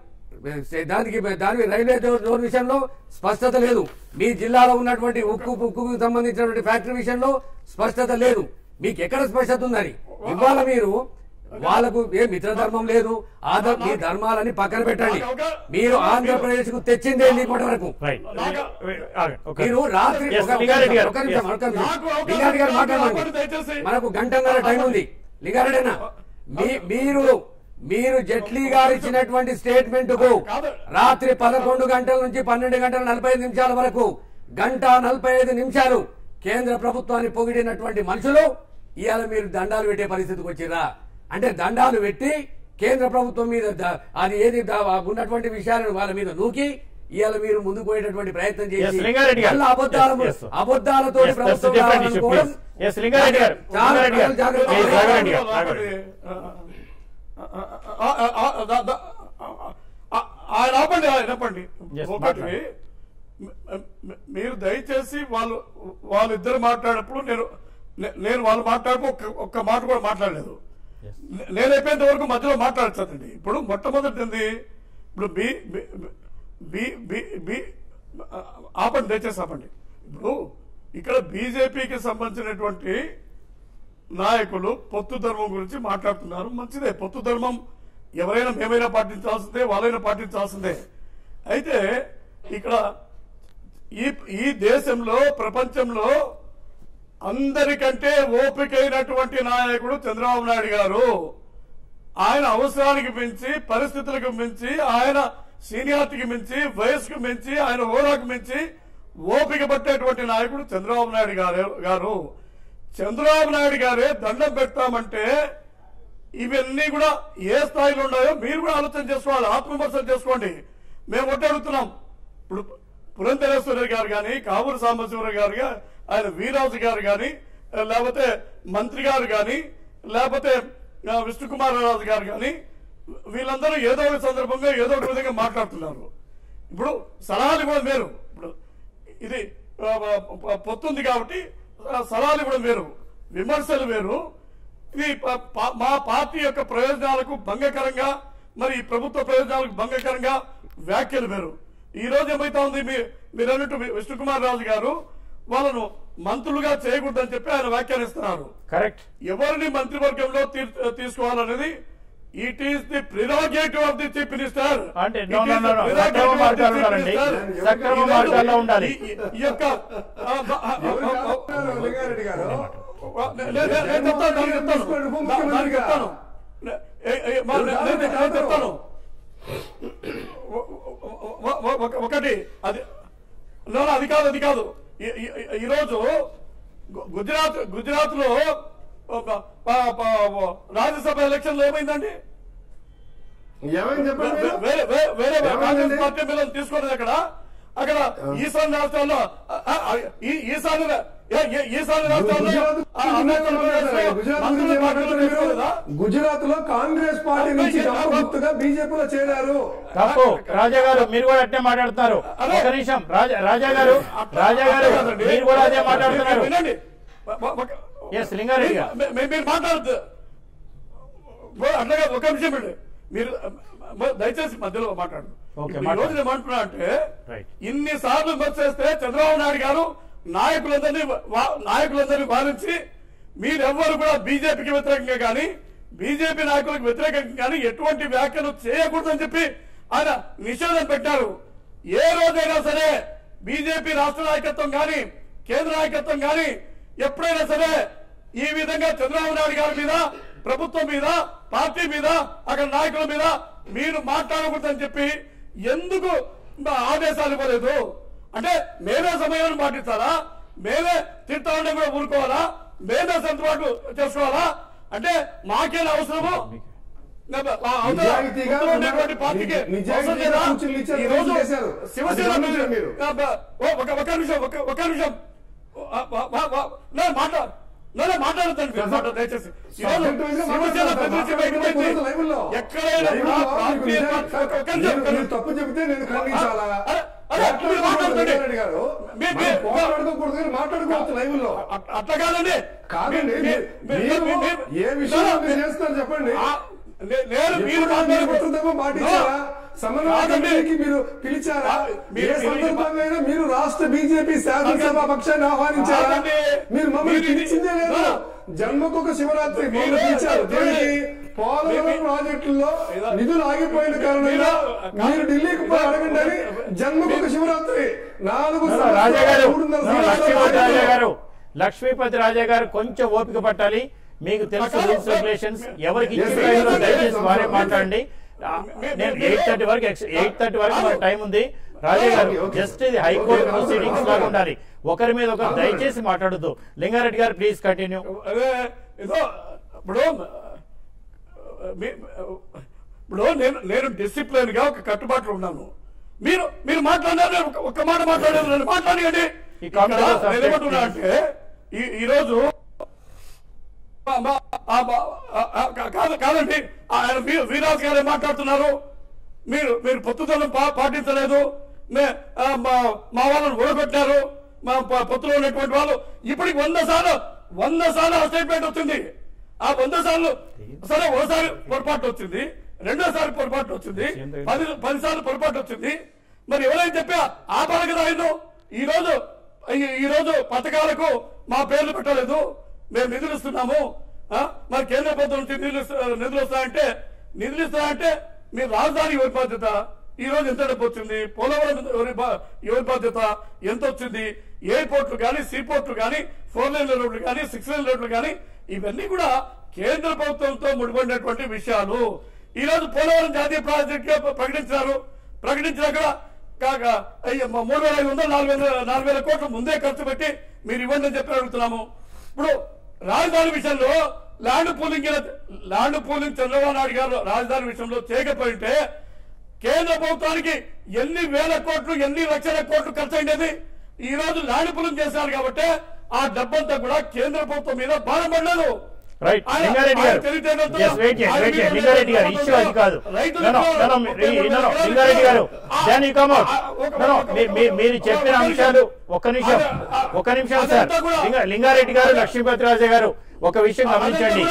దానికి దాని రైల్వే జోన్ విషయంలో స్పష్టత లేదు. మీ జిల్లాలో ఉన్నటువంటి ఉక్కు ఉక్కుకు సంబంధించినటువంటి ఫ్యాక్టరీ విషయంలో స్పష్టత లేదు. మీకు ఎక్కడ స్పష్టత ఉందని? ఇవాళ మీరు వాళ్ళకు ఏ మిత్రధర్మం లేదు. ఆధార్ మీ ధర్మాలని పక్కన పెట్టండి. మీరు ఆంధ్రప్రదేశ్కు తెచ్చిందే ఇప్పటి వరకు? ఒక- మీరు రాత్రి. మనకు గంటన్నర టైం ఉంది. లింగారెడ్డి మీ మీరు మీరు జైట్లీ గారు ఇచ్చినటువంటి స్టేట్మెంట్కు. రాత్రి పదకొండు గంటల నుంచి పన్నెండు గంటల నలభై ఐదు నిమిషాల వరకు గంట నలభై ఐదు నిమిషాలు కేంద్ర ప్రభుత్వాన్ని పొగిడినటువంటి మనుషులు ఇవాళ మీరు దండాలు పెట్టే పరిస్థితికి వచ్చిరా అంటే దండాలు పెట్టి కేంద్ర ప్రభుత్వం మీద అది ఏది ఉన్నటువంటి విషయాలను వాళ్ళ మీద నూకి ఇవాళ మీరు ముందుకు పోయేటటువంటి ప్రయత్నం చేసి అబద్ధాల. అబద్ధాలతో గారు, ఆగండి. ఆయన ఆపండి ఆయన ఆపండి Yes, ఒకటి మీరు దయచేసి వాళ్ళు వాళ్ళిద్దరు మాట్లాడినప్పుడు నేను నేను వాళ్ళు మాట్లాడుకో ఒక్క మాట కూడా మాట్లాడలేదు. Yes. నేను వరకు మధ్యలో మాట్లాడచ్చండి ఇప్పుడు మొట్టమొదటిది ఇప్పుడు బి- బి బి బి ఆపండి దయచేసి ఆపండి. ఇప్పుడు ఇక్కడ బీజేపీకి సంబంధించినటువంటి నాయకులు పొత్తు ధర్మం గురించి మాట్లాడుతున్నారు. మంచిదే. పొత్తు ధర్మం ఎవరైనా మేమైనా పాటించాల్సిందే వాళ్ళైనా పాటించాల్సిందే. అయితే ఇక్కడ ఈ ఈ దేశంలో ప్రపంచంలో అందరికంటే ఓపికైనటువంటి నాయకుడు చంద్రబాబు నాయుడు గారు. ఆయన అవసరానికి మించి పరిస్థితులకు మించి ఆయన సీనియారిటీకి మించి వయసుకు మించి ఆయన హోదాకు మించి ఓపిక పట్టేటువంటి నాయకుడు చంద్రబాబు నాయుడు గారు గారు. చంద్రబాబు నాయుడు గారే దండం పెడతామంటే ఇవన్నీ కూడా ఏ స్థాయిలో ఉన్నాయో మీరు కూడా ఆలోచన చేసుకోవాలి ఆత్మవిమర్శనం చేసుకోండి. మేము ఒకటి అడుగుతున్నాం. ఇప్పుడు పురంధరేశ్వరి గారు కానీ కావూరు సాంబశివరావు గారు గా- ఆయన వీరాజు గారు కానీ లేకపోతే మంత్రి గారు కానీ లేకపోతే ఆ, విష్ణుకుమార్ రాజు గారు కానీ వీళ్ళందరూ ఏదో ఒక సందర్భంగా ఏదో ఒక విధంగా మాట్లాడుతున్నారు. ఇప్పుడు సలహాలు ఇవ్వడం వేరు. ఇప్పుడు ఇది పొత్తుంది కాబట్టి సలహాలు ఇవ్వడం వేరు. విమర్శలు వేరు. ఇది మా పార్టీ యొక్క ప్రయోజనాలకు భంగకరంగా మరి ప్రభుత్వ ప్రయోజనాలకు భంగకరంగా వ్యాఖ్యలు వేరు. ఈ రోజు ఏమైతా ఉంది మీ- మీరు అన్నట్టు విష్ణుకుమార్ రాజు గారు వాళ్ళను మంత్రులుగా చేయకూడదని చెప్పి ఆయన వ్యాఖ్యానిస్తున్నారు కరెక్ట్ ఎవరిని మంత్రివర్గంలో తీసుకోవాలనేది it is the prerogative of the chief minister అంటే ఉండాలి. ఈ యొక్క చెప్తాను ఒకటి అది అది కాదు అది కాదు. ఈరోజు గుజరాత్ గుజరాత్లో రాజ్యసభ ఎలక్షన్లో ఏమైందండి? వేరే వేరే? కాంగ్రెస్ పార్టీ పిల్లలు తీసుకోలేదు అక్కడ అక్కడ ఈశాన్య రాష్ట్రాల్లో ఈశాన్య గుజరాత్లో కాంగ్రెస్ పార్టీ నుంచి గుర్తుగా బీజేపీలో చేరారు. తప్పు. రాజా గారు మీరు కూడా అట్నే మాట్లాడుతున్నారు. ఒక నిమిషం. రాజా గారు రాజా గారు. మీరు కూడా అదే మాట్లాడుతున్నారు. ఎస్ లింగారెడ్డి మీరు మాట్లాడద్దు. అట్లాగే ఒక నిమిషం మీరు దయచేసి మధ్యలో మాట్లాడు ఈ. రోజు నేను ఏమంటున్నా అంటే. ఇన్ని సార్లు విమర్శ చేస్తే చంద్రబాబు నాయుడు గారు నాయకులందరినీ నాయకులందరినీ భావించి మీరెవ్వరు కూడా బీజేపీకి వ్యతిరేకంగా కానీ బీజేపీ నాయకులకు వ్యతిరేకంగా కానీ ఎటువంటి వ్యాఖ్యలు చేయకూడదని చెప్పి ఆయన నిషేధం పెట్టారు ఏ రోజైనా సరే బీజేపీ రాష్ట్ర నాయకత్వం కానీ కేంద్ర నాయకత్వం కానీ ఎప్పుడైనా సరే ఈ విధంగా చంద్రబాబు నాయుడు గారి మీద ప్రభుత్వం మీద పార్టీ మీద అక్కడ నాయకుల మీద మీరు మాట్లాడకూడదని చెప్పి ఎందుకు ఆదేశాలు ఇవ్వలేదు? అంటే మేమే సమయాన్ని పాటిస్తారా మేమే ఉంటే కూడా ఊరుకోవాలా? మేమే సర్దుబాటు చేసుకోవాలా? అంటే మాకేం అవసరము. శివసేన ఒక నిమిషం ఒక నిమిషం. వా- నేను మాట్లా నేను మాట్లాడతాను మాట దయచేసి. ఎక్కడైనా. తప్పు చెబితే నేను ఖండించాలా? మాట్లాడుకోవచ్చు లైవ్లో అట్- అట్లా కాదండి. కాదండి ఏ మీరు చేస్తారు చెప్పండి. నేను మీరు ఎప్పుడు మీరు కొత్తదేమో పాటించారా సమన్వయ కాదండి. కమిటీకి మీరు పిలిచారా ఏ సందర్భంగా మీరు రాష్ట్ర బీజేపీ శాసనసభ. పక్షాన్ని ఆహ్వానించారా. మీరు మమ్మల్ని పిలిచిందే లేదు. ఒక శివరాత్రి పిలిచారు. దేనికి పోలవరం మీరు- నిధులు ఆగిపోయిన కారణంగా మీరు- ఢిల్లీకి పోయి అడగండి అని జన్మకు ఒక శివరాత్రి నాలుగు రాజా గారు. మూడున్నర నో, లక్ష్మీపతి రాజా గారు. లక్ష్మీపతి రాజా గారు కొంచెం ఓపిక పట్టాలి. మీకు తెలుసు రూల్స్ రెగ్యులేషన్స్. ఎవరికి దయచేసి వారే మాట్లాడండి. నేను ఎయిట్ థర్టీ వరకు ఎయిట్ థర్టీ వరకు టైం ఉంది. రాజా గారు. జస్ట్ ఇది హైకోర్టు ప్రొసీడింగ్స్. లాగా ఉండాలి. ఒకరి మీద ఒకరు దయచేసి మాట్లాడద్దు. లింగారెడ్డి గారు ప్లీజ్ కంటిన్యూ. ఇప్పుడు ఇప్పుడు నేను నేను డిసిప్లిన్గా ఒక కట్టుబాట్లు ఉన్నాను. మీరు మీరు మాట్లాడారు ఒక్క మాట మాట్లాడారు మాట్లాడండి అంటే ఈ ఈ రోజు మా- మా- ఆ- మా- ఆ- ఆ- కా- కాదు కాదండి. ఆయన వీరాజ్ గారు మాట్లాడుతున్నారు? మీరు మీరు పొత్తుదనం పాటించలేదు. మే- వాళ్ళని ఓడగొట్టారు మా పొత్తులో ఉన్నటువంటి వాళ్ళు ఇప్పటికి వంద సార్లు వంద సార్లు ఆ స్టేట్మెంట్ వచ్చింది. ఆ వంద సార్లు సరే ఒకసారి పొరపాటు వచ్చింది. రెండోసారి పొరపాటు వచ్చింది. పది పది సార్లు పొరపాటు వచ్చింది. మరి ఎవరైనా చెప్పా ఆ పలక రాయను ఈ రోజు ఈ రోజు పథకాలకు మా పేర్లు పెట్టలేదు. మేము నిధులు ఇస్తున్నాము. మరి కేంద్ర ప్రభుత్వం నుంచి నిధులు నిధులు వస్తాయంటే నిధులు ఇస్తాయంటే మీ రాజధాని ఎవరి బాధ్యత? ఈ రోజు ఎంత డబ్బు వచ్చింది? పోలవరం ఎవరి ఎవరి బాధ్యత? ఎంత వచ్చింది? ఎయిర్పోర్ట్లు కానీ సీపోర్ట్లు కానీ ఫోర్ లైన్ రోడ్లు కానీ సిక్స్ లైన్ రోడ్లు కానీ ఇవన్నీ కూడా కేంద్ర ప్రభుత్వంతో ముడిపడినటువంటి విషయాలు. ఈ రోజు పోలవరం జాతీయ ప్రాజెక్ట్గా ప్రకటించారు ప్రకటించినా కూడా కాక మూడు వేల ఐదు వందల నాలుగు వేల నాలుగు వేల కోట్లు ముందే ఖర్చు పెట్టి మీరు ఇవ్వండి అని చెప్పి అడుగుతున్నాము. ఇప్పుడు రాజధాని విషయంలో land pooling land pooling Chandrababu Naidu garu రాజధాని విషయంలో చేయకపోయింటే కేంద్ర ప్రభుత్వానికి ఎన్ని వేల కోట్లు ఎన్ని లక్షల కోట్లు ఖర్చు అయినది ఈ రోజు ల్యాండ్ పూలింగ్ చేశారు కాబట్టి ఆ డబ్బంతా కూడా కేంద్ర ప్రభుత్వం మీద భారం రైట్ లింగారెడ్డి గారు. wait చేయండి, లింగారెడ్డి గారు ఇష్యూ అది కాదు. లింగారెడ్డి గారు. దాని కమౌట్ మీరు చెప్పిన అంశాలు. ఒక నిమిషం ఒక నిమిషం సార్. లింగారెడ్డి గారు లక్ష్మీపతి రాజు గారు ఒక విషయం గమనించండి.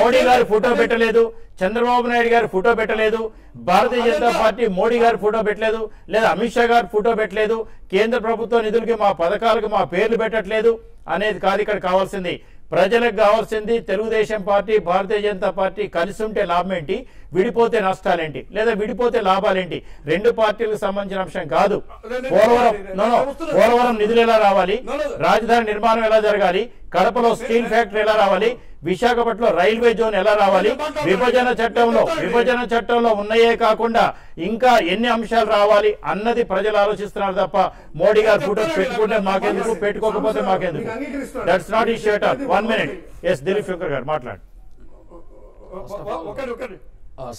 మోడీ గారు ఫోటో పెట్టలేదు. చంద్రబాబు నాయుడు గారు ఫోటో పెట్టలేదు. భారతీయ జనతా పార్టీ మోడీ గారు ఫోటో పెట్టలేదు. లేదా అమిత్ షా గారు ఫోటో పెట్టలేదు. కేంద్ర ప్రభుత్వ నిధులకి మా పథకాలకు మా పేర్లు పెట్టట్లేదు అనేది కాదు ఇక్కడ కావాల్సింది. ప్రజలకు కావాల్సింది తెలుగుదేశం పార్టీ భారతీయ జనతా పార్టీ కలిసి ఉంటే లాభం ఏంటి విడిపోతే నష్టాలేంటి? లేదా విడిపోతే లాభాలేంటి? రెండు పార్టీలకు సంబంధించిన అంశం కాదు. పోలవరం పోలవరం నిధులు ఎలా రావాలి? రాజధాని నిర్మాణం ఎలా జరగాలి? కడపలో స్టీల్ ఫ్యాక్టరీ ఎలా రావాలి? విశాఖపట్నంలో రైల్వే జోన్ ఎలా రావాలి? విభజన చట్టంలో విభజన చట్టంలో ఉన్నాయే కాకుండా ఇంకా ఎన్ని అంశాలు రావాలి అన్నది ప్రజలు ఆలోచిస్తున్నారు తప్ప మోడీ గారు ఫోటో పెట్టుకుంటే మాకెందుకు? పెట్టుకోకపోతే మాకెందుకు. దట్స్ నాట్ ఈ shirt one minute yes Dilip Shankar garu మాట్లాడు.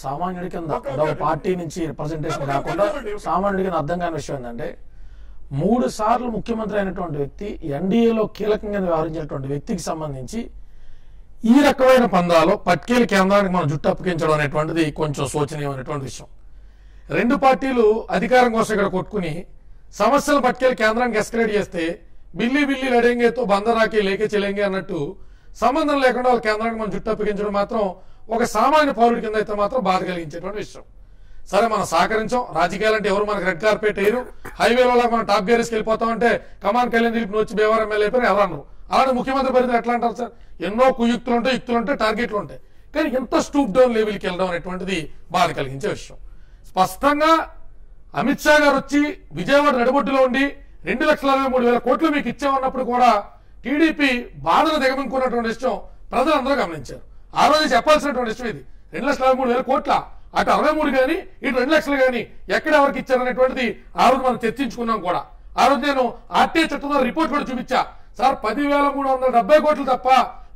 సామాన్యుడి కింద ఒక పార్టీ నుంచి రిప్రజెంటేషన్ కాకుండా ఒక- సామాన్యుడికి అర్థం కాని విషయం ఏంటంటే మూడు సార్లు ముఖ్యమంత్రి అయినటువంటి వ్యక్తి ఎన్డీఏలో కీలకంగా వ్యవహరించినటువంటి వ్యక్తికి సంబంధించి ఈ రకమైన పందాలో పట్కేలు కేంద్రానికి మనం జుట్టు అప్పగించడం అనేటువంటిది కొంచెం శోచనీయమైనటువంటి విషయం. రెండు పార్టీలు అధికారం కోసం ఇక్కడ కొట్టుకుని సమస్యలు పట్టుకెళ్ళి కేంద్రానికి ఎస్కలేట్ చేస్తే బిల్లి బిల్లి లడేంగేతో బందరాకి లేకే చెలేంగే అన్నట్టు సంబంధం లేకుండా వాళ్ళ కేంద్రానికి మనం జుట్టు అప్పగించడం మాత్రం ఒక సామాన్య పౌరుడి కింద అయితే మాత్రం బాధ కలిగించేటువంటి విషయం. సరే మనం సహకరించాం. రాజకీయాలు అంటే ఎవరు మనకు రెడ్ కార్పెట్ వేయరు. హైవేలో మనం టాప్ గేరేస్కి వెళ్ళిపోతాం అంటే కమాన్ కళ్యాణ్ దిలీప్ వచ్చి బేవారం ఎమ్మెల్యే అయిపోయిన ఎవరు అలాంటి ముఖ్యమంత్రి పరిధి ఎట్లా అంటారు సార్? ఎన్నో కుయుక్తులు ఉంటాయి యుక్తులు ఉంటాయి టార్గెట్లు ఉంటాయి. కానీ ఇంత స్టూప్ డౌన్ లెవెల్కి వెళ్ళడం అనేటువంటిది బాధ కలిగించే విషయం. స్పష్టంగా అమిత్ షా గారు వచ్చి విజయవాడ నడిబొడ్డులో ఉండి రెండు లక్షల అరవై మూడు వేల కోట్లు మీకు ఇచ్చామన్నప్పుడు కూడా టీడీపీ బాధను దిగమింకున్నటువంటి విషయం ప్రజలందరూ గమనించారు. ఆ రోజు చెప్పాల్సినటువంటి విషయం ఇది. రెండు లక్షల అరవై మూడు వేల కోట్ల అటు అరవై మూడు కానీ ఇటు రెండు లక్షలు కానీ ఎక్కడ ఎవరికి ఇచ్చారనేటువంటిది ఆ రోజు మనం చర్చించుకున్నాం కూడా. ఆ రోజు నేను ఆర్టీఐ చట్టంలో రిపోర్ట్ కూడా చూపించా. సార్ పదివేల మూడు వందల డెబ్బై కోట్లు తప్ప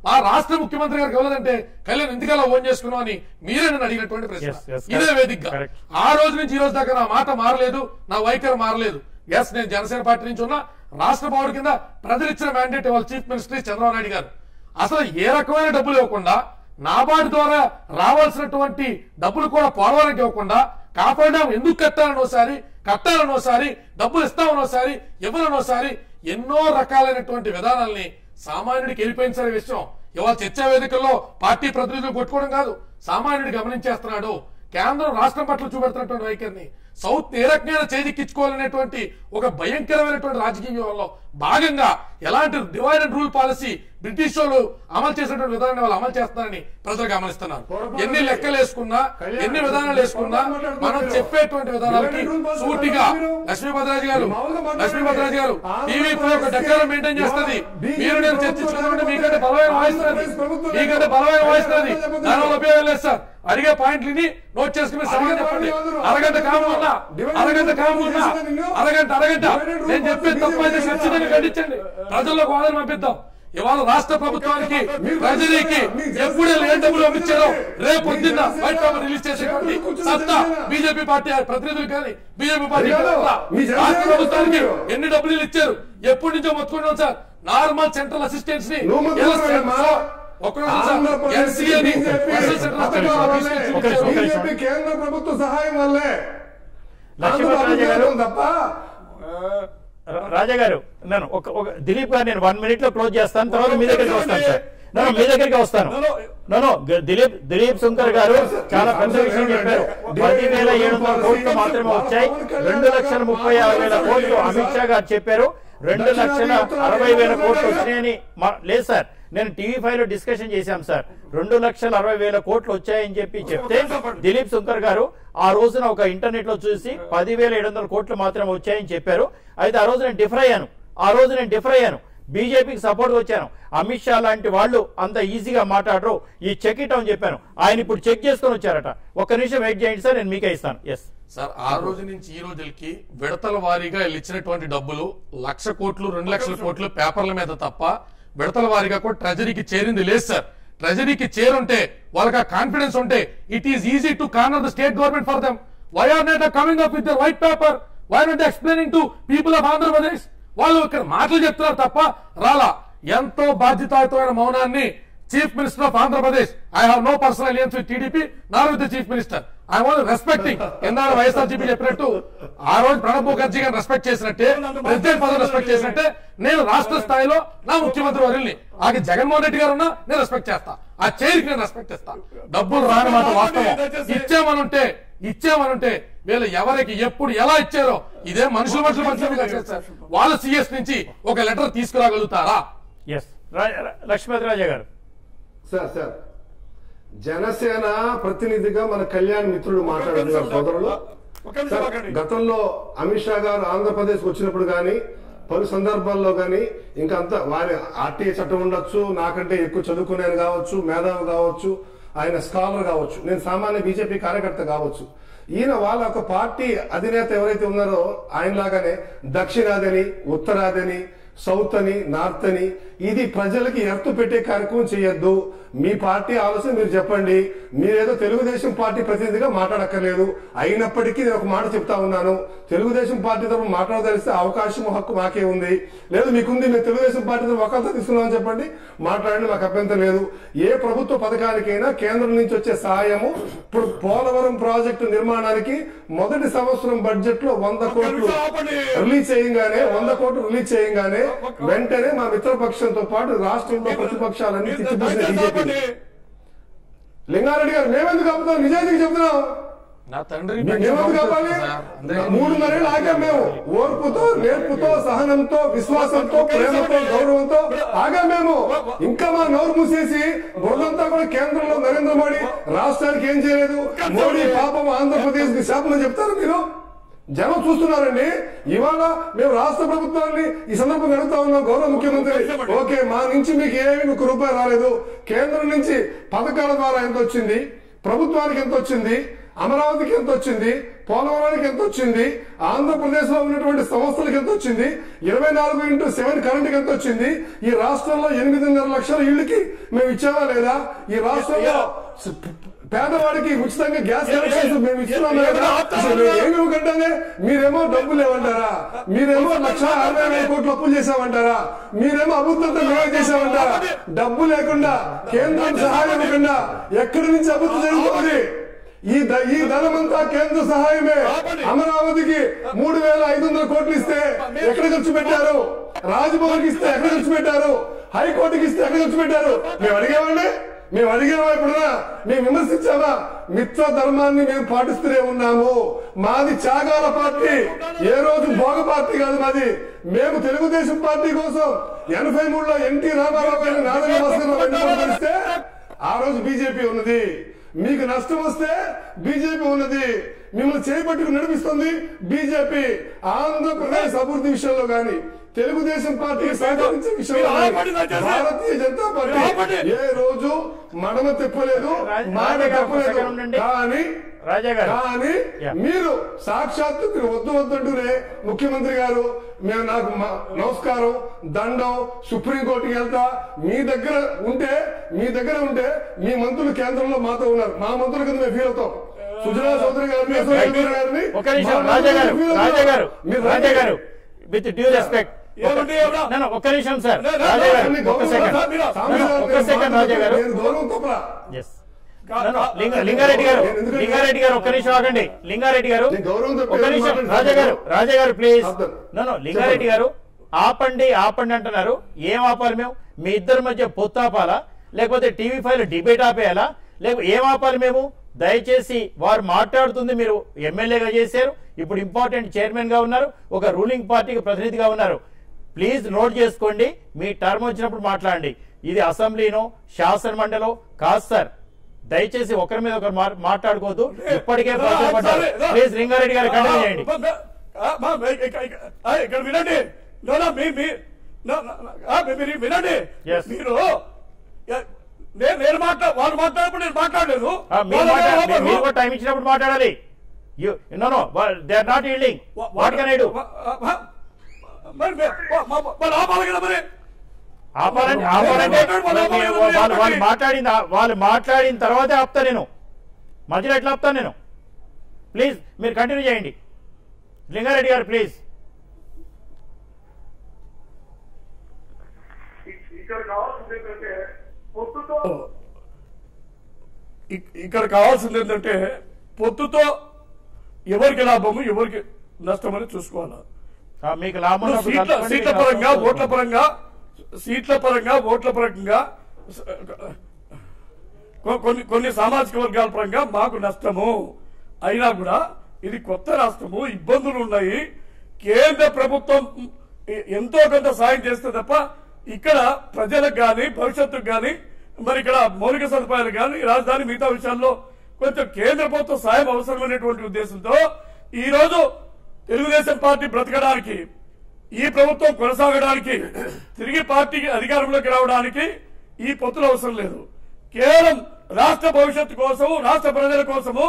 మా రాష్ట్ర ముఖ్యమంత్రి గారికి ఇవ్వలేదంటే కళ్యాణ్ ఎందుకలా ఓన్ చేసుకున్నాం అని మీరే నన్ను అడిగినటువంటి ప్రశ్న. ఇదే. వేదికగా Correct. ఆ రోజు నుంచి ఈ రోజు దాకా నా మాట మారలేదు నా వైఖరి మారలేదు. ఎస్ నేను జనసేన పార్టీ నుంచి ఉన్నా రాష్ట్ర పౌరుడి కింద ప్రజలు ఇచ్చిన మ్యాండేట్ వాళ్ళ చీఫ్ మినిస్టర్ చంద్రబాబు నాయుడు గారు. అసలు ఏ రకమైన డబ్బులు ఇవ్వకుండా నాబార్డు ద్వారా రావాల్సినటువంటి డబ్బులు కూడా పోలవరానికి ఇవ్వకుండా కాపాడడం ఎందుకు కట్టాలని ఒకసారి కట్టాలని ఒకసారి డబ్బులు ఇస్తామని ఒకసారి ఇవ్వాలని ఒకసారి ఎన్నో రకాలైనటువంటి విధానాల్ని సామాన్యుడికి వెళ్ళిపోయించిన విషయం. ఇవాళ చర్చా వేదికల్లో పార్టీ ప్రతినిధులు కొట్టుకోవడం కాదు. సామాన్యుడు గమనించేస్తున్నాడు. కేంద్రం రాష్ట్రం పట్ల చూపెడుతున్నటువంటి వైఖరిని. సౌత్ ఏ రకంగా చేజిక్కించుకోవాలనేటువంటి ఒక భయంకరమైనటువంటి రాజకీయ వ్యూహంలో భాగంగా ఎలాంటి divide and rule policy British వాళ్ళు అమలు చేసినటువంటి విధానాన్ని వాళ్ళు అమలు చేస్తున్నారని ప్రజలు గమనిస్తున్నారు. ఎన్ని లెక్కలు వేసుకున్నా ఎన్ని విధానాలు వేసుకున్నా మనం చెప్పేటువంటి విధానాలకి సూటిగా లక్ష్మీపతిరాజు గారు లక్ష్మీపతిరాజు గారు టీవీ ఒక డెక్కరం మెయింటైన్ చేస్తుంది. మీరు నేను చర్చించుకుంటే మీకంటే బలమైన వాయిస్ ఉన్నది. మీకంటే బలమైన వాయిస్ ఉన్నది. దానివల్ల ఉపయోగం లేదు సార్. అడిగే పాయింట్లని నోట్ చేసుకుని సమాధానం చెప్పండి. అరగంట కాము అరగంట కాము అరగంట అరగంట. నేను చెప్పేది తప్పు అయితే ఖచ్చితంగా ఖండించండి. ప్రజల్లోకి వాదన పంపిద్దాం. ఇవాళ రాష్ట్ర ప్రభుత్వానికి ప్రజలకి ఎప్పుడే డబ్బులు పంపించారో రేపు పొద్దున్న వైట్ పేపర్ రిలీజ్ చేసేటువంటి సత్తా బీజేపీ పార్టీ ప్రతినిధులు కానీ బీజేపీ పార్టీ రాష్ట్ర ప్రభుత్వానికి ఎన్ని డబ్బులు ఇచ్చారు? ఎప్పటి నుంచో మొత్తుకుంటాం సార్. నార్మల్ సెంట్రల్ అసిస్టెంట్స్ని కేంద్ర ప్రభుత్వ సహాయం వల్లే. తప్ప రాజా గారు నేను ఒక దిలీప్ గారు నేను వన్ మినిట్లో క్లోజ్ చేస్తాను తర్వాత మీ దగ్గరికి వస్తాను సార్. నేను మీ దగ్గరికి వస్తాను. నో దిలీప్ దిలీప్ శంకర్ గారు చాలా పెద్ద విషయం చెప్పారు. పది వేల ఏడు వందల కోట్లు మాత్రమే వచ్చాయి. రెండు లక్షల ముప్పై ఆరు వేల కోట్లు అమిత్ షా గారు చెప్పారు. రెండు లక్షల అరవై వేల కోట్లు వచ్చినాయని లేదు సార్. నేను టీవీ ఫైవ్లో డిస్కషన్ చేశాం సార్. రెండు లక్షల అరవై వేల కోట్లు వచ్చాయని చెప్పి చెప్తే దిలీప్ శంకర్ గారు ఆ రోజున ఒక ఇంటర్నెట్లో చూసి పదివేల ఏడు వందల కోట్లు మాత్రమే వచ్చాయని చెప్పారు. అయితే ఆ రోజు నేను డిఫర్ అయ్యాను. ఆ రోజు నేను డిఫర్ అయ్యాను. బీజేపీకి సపోర్ట్ వచ్చాను. అమిత్ షా లాంటి వాళ్ళు అంత ఈజీగా మాట్లాడరు. ఈ చెక్ ఇట్ అని చెప్పాను. ఆయన ఇప్పుడు చెక్ చేసుకొని వచ్చారట. ఒక్క నిమిషం వెయిట్ చేయండి సార్ నేను మీకే ఇస్తాను. ఎస్ సార్ ఆ రోజు నుంచి ఈ రోజులకి విడతల వారీగా వీళ్ళు ఇచ్చినటువంటి డబ్బులు లక్ష కోట్లు రెండు లక్షల కోట్లు పేపర్ల మీద తప్ప విడతల వారిగా కూడా ట్రెజరీకి చేరింది లేదు సార్. ట్రెజరీకి చేరుంటే వాళ్ళకి ఆ కాన్ఫిడెన్స్ ఉంటే it is easy to corner the state government for them why are not coming up with white paper why not explaining to people of Andhra Pradesh వాళ్ళు ఇక్కడ మాటలు చెప్తున్నారు తప్ప రాలా. ఎంతో బాధ్యతాయుతమైన మౌనాన్ని chief minister of Andhra Pradesh I have no personal alliance with TDP not with chief minister I want respecting ఎన్నాడు YSRCP చెప్పినట్టు ఆ రోజు ప్రణబ్ ముఖర్జీ గారిని రెస్పెక్ట్ చేసినట్టే ప్రెసిడెంట్ పదవి రెస్పెక్ట్ చేసినట్టే నేను రాష్ట్ర స్థాయిలో నా ముఖ్యమంత్రి వర్యుల్ని ఆగే జగన్మోహన్ రెడ్డి గారు ఉన్నా నేను రెస్పెక్ట్ చేస్తా. ఆ చైర్కి నేను రెస్పెక్ట్ ఇస్తా డబ్బులు రాని మాట వాస్తవం. ఇచ్చామనుంటే ఇచ్చామనుంటే వీళ్ళు ఎవరికి ఎప్పుడు ఎలా ఇచ్చారో ఇదే మనుషులు మనుషులు మనుషులుగా చేస్తారు. వాళ్ళ సిఎస్ నుంచి ఒక letter తీసుకురాగలుగుతారా? Yes Lakshmipathi Raja garu. Sir sir. Janasena ప్రతినిధిగా మన కళ్యాణ్ మిత్రుడు మాట్లాడుతున్నారు సోదరులు. గతంలో అమిత్ షా గారు ఆంధ్రప్రదేశ్ వచ్చినప్పుడు గాని పలు సందర్భాల్లో గాని ఇంకా అంతా వారి ఆర్టీఏ చట్టం ఉండొచ్చు నాకంటే ఎక్కువ చదువుకునేది కావచ్చు మేధావి కావచ్చు ఆయన స్కాలర్ కావచ్చు నేను సామాన్య బీజేపీ కార్యకర్త కావచ్చు ఈయన వాళ్ళ ఒక పార్టీ అధినేత ఎవరైతే ఉన్నారో ఆయన లాగానే దక్షిణాదని ఉత్తరాదని సౌత్ అని నార్త్ అని ఇది ప్రజలకి ఎర్తు పెట్టే కార్యక్రమం చేయొద్దు. మీ పార్టీ ఆలోచన మీరు చెప్పండి. మీరేదో తెలుగుదేశం పార్టీ ప్రతినిధిగా మాట్లాడక్కర్లేదు. అయినప్పటికీ నేను ఒక మాట చెప్తా ఉన్నాను. తెలుగుదేశం పార్టీ తరఫున మాట్లాడదలిస్తే అవకాశం హక్కు మాకే ఉంది. లేదు మీకుంది మేము తెలుగుదేశం పార్టీ తరఫున ఒకరితో తీసుకున్నామని చెప్పండి. మాట్లాడండి మాకు అభ్యంతరం లేదు. ఏ ప్రభుత్వ పథకానికైనా కేంద్రం నుంచి వచ్చే సహాయము ఇప్పుడు పోలవరం ప్రాజెక్టు నిర్మాణానికి మొదటి సంవత్సరం బడ్జెట్లో వంద కోట్లు. రిలీజ్ చేయంగానే వంద కోట్లు రిలీజ్ చేయంగానే వెంటనే మా మిత్రపక్షంతో పాటు రాష్ట్రంలో ప్రతిపక్షాలన్నీ. లింగారెడ్డి గారు మేమెందుకు నిజాయితీకి చెప్తున్నాం. నా తండ్రి మేమెందుకు కావాలి మూడు నెలలు ఆగాం మేము. ఓర్పుతో నేర్పుతో సహనంతో విశ్వాసంతో ప్రేమతో గౌరవంతో ఆగాం మేము. ఇంకా మా నోరు మూసేసి బుర్రంతా కూడా కేంద్రంలో నరేంద్ర మోడీ రాష్ట్రానికి ఏం చేయలేదు. మోడీ పాపం ఆంధ్రప్రదేశ్కి శాపం చెప్తారు మీరు? జనం చూస్తున్నారండి. ఇవాళ మేము రాష్ట్ర ప్రభుత్వాన్ని ఈ సందర్భంగా అడుగుతా ఉన్నాం గౌరవ ముఖ్యమంత్రి. ఓకే మా నుంచి మీకు ఏమీ ఒక రూపాయి రాలేదు. కేంద్రం నుంచి పథకాల ద్వారా ఎంత వచ్చింది? ప్రభుత్వానికి ఎంత వచ్చింది? అమరావతికి ఎంత వచ్చింది? పోలవరానికి ఎంత వచ్చింది? ఆంధ్రప్రదేశ్లో ఉన్నటువంటి సంస్థలకు ఎంత వచ్చింది? ఇరవై నాలుగు ఇంటూ సెవెన్ కరెంట్కి ఎంత వచ్చింది? ఈ రాష్ట్రంలో ఎనిమిదిన్నర లక్షల ఇళ్ళకి మేము ఇచ్చామా లేదా? ఈ రాష్ట్రంలో పేదవాడికి ఉచితంగా గ్యాస్ కనెక్షన్స్ మేము ఇస్తున్నాం ఏమి ఇవ్వకంటానే మీరేమో డబ్బులు ఇవ్వంటారా మీరేమో లక్ష అరవై వేల కోట్లు అప్పులు చేశామంటారా మీరేమో అబద్ధంతో మేమే చేశామంటారా డబ్బు లేకుండా కేంద్రం సహాయం ఇవ్వకుండా ఎక్కడి నుంచి అభివృద్ధి జరుగుతుంది? ఈ ఈ ధనమంతా కేంద్ర సహాయమే. అమరావతికి మూడు వేల ఐదు వందల కోట్లు ఇస్తే ఎక్కడ ఖర్చు పెట్టారు? రాజ్భవన్ ఇస్తే ఎక్కడ ఖర్చు పెట్టారు? హైకోర్టుకి ఇస్తే ఎక్కడ ఖర్చు పెట్టారు? మేము అడిగామండి. మేము అడిగామా ఎప్పుడన్నా మేము విమర్శించామా మిత్ర ధర్మాన్ని మేము పాటిస్తూనే ఉన్నాము. మాది త్యాగాల పార్టీ. ఏ రోజు భోగ పార్టీ కాదు మాది. మేము తెలుగుదేశం పార్టీ కోసం ఎనభై మూడులో ఎన్టీ రామారావు గారిని నాదన ఆ రోజు బీజేపీ ఉన్నది. మీకు నష్టం వస్తే బీజేపీ ఉన్నది. మిమ్మల్ని చేపట్టుకు నడిపిస్తుంది బీజేపీ. ఆంధ్రప్రదేశ్ అభివృద్ధి విషయంలో కానీ తెలుగుదేశం పార్టీ. భారతీయ జనతా. పార్టీ ఏ రోజు మడమ తిప్పలేదు మాట తప్పలేదు. కానీ కానీ. మీరు సాక్షాత్తు మీరు వద్దు వద్దంటూనే ముఖ్యమంత్రి గారు మేము నాకు మ- నమస్కారం దండం సుప్రీంకోర్టుకి వెళ్తా మీ దగ్గర ఉంటే మీ దగ్గర ఉంటే మీ మంత్రులు కేంద్రంలో మాతో ఉన్నారు మా మంత్రుల కింద మేము ఫీల్ అవుతాం సుజనా చౌదరి గారిని గారిని గారు మంత్రులు feel రాజా అవుతున్నారు. గారు మీరు రాజా. గారు విత్ డ్యూ రెస్పెక్ట్? ఒక్క నిమిషం సార్. ఒక్క సెకండ్. రాజా గారు. లింగారెడ్డి గారు లింగారెడ్డి గారు ఒక్క నిమిషం ఆగండి. లింగారెడ్డి గారు ఒక్క నిమిషం. రాజా గారు రాజా గారు ప్లీజ్ అర్థం. నో లింగారెడ్డి. గారు ఆపండి ఆపండి అంటున్నారు. ఏం ఆపాలి మేము? మీ ఇద్దరి మధ్య పొత్తు ఆపాలా? లేకపోతే టీవీ ఫైవ్ డిబేట్ ఆపేయాలా? లేకపోతే ఏం ఆపాలి మేము? దయచేసి వారు మాట్లాడుతుంది మీరు ఎమ్మెల్యేగా చేశారు. ఇప్పుడు ఇంపార్టెంట్ చైర్మన్గా ఉన్నారు. ఒక రూలింగ్ పార్టీకి ప్రతినిధిగా ఉన్నారు. ప్లీజ్ నోట్ చేసుకోండి. మీ టర్మ్ వచ్చినప్పుడు మాట్లాడండి. ఇది అసెంబ్లీనో శాసన మండలో కాదు సార్. దయచేసి ఒకరి మీద ఒకరు మాట్లాడుకోవద్దు. ఇప్పటికే ప్లీజ్ లింగారెడ్డి గారు కంటిన్యూ చేయండి. ఇక్కడ వినండి. మీరు వినండి నేను మాట్లా వాళ్ళు మాట్లాడినప్పుడు నేను మాట్లాడలేదు. మీరు టైం ఇచ్చినప్పుడు మాట్లాడాలి. You know no they are not yielding. What can I do మరి మే- వా- మా- మరి ఆపాలి కదా మరి? ఆపాలంటే ఆపాలంటే వాళ్ళు మాట్లాడిన వాళ్ళు మాట్లాడిన తర్వాతే ఆపుతా నేను. మధ్యలో ఎట్లా ఆపుతాను నేను? ప్లీజ్ మీరు కంటిన్యూ చేయండి. లింగారెడ్డి గారు ప్లీజ్. ఇక్కడ కావాల్సింది ఏంటంటే పొత్తుతో ఎవరికి లాభము ఎవరికి నష్టమని చూసుకోవాలి? మీకు లాభం సీట్ల పరంగా ఓట్ల పరంగా సీట్ల పరంగా ఓట్ల పరంగా కొన్ని కొన్ని సామాజిక వర్గాల పరంగా మాకు నష్టము. అయినా కూడా ఇది కొత్త రాష్ట్రము ఇబ్బందులు ఉన్నాయి. కేంద్ర ప్రభుత్వం ఎంతో కొంత సాయం చేస్తే తప్ప ఇక్కడ ప్రజలకు గాని భవిష్యత్తుకు గాని మరి ఇక్కడ మౌలిక సదుపాయాలు గాని రాజధాని మిగతా విషయాల్లో కొంచెం కేంద్ర ప్రభుత్వం సాయం అవసరమైనటువంటి ఉద్దేశంతో ఈ రోజు తెలుగుదేశం పార్టీ బ్రతకడానికి ఈ ప్రభుత్వం కొనసాగడానికి తిరిగి పార్టీకి అధికారంలోకి రావడానికి ఈ పొత్తులు అవసరం లేదు. కేవలం రాష్ట్ర భవిష్యత్తు కోసము రాష్ట్ర ప్రజల కోసము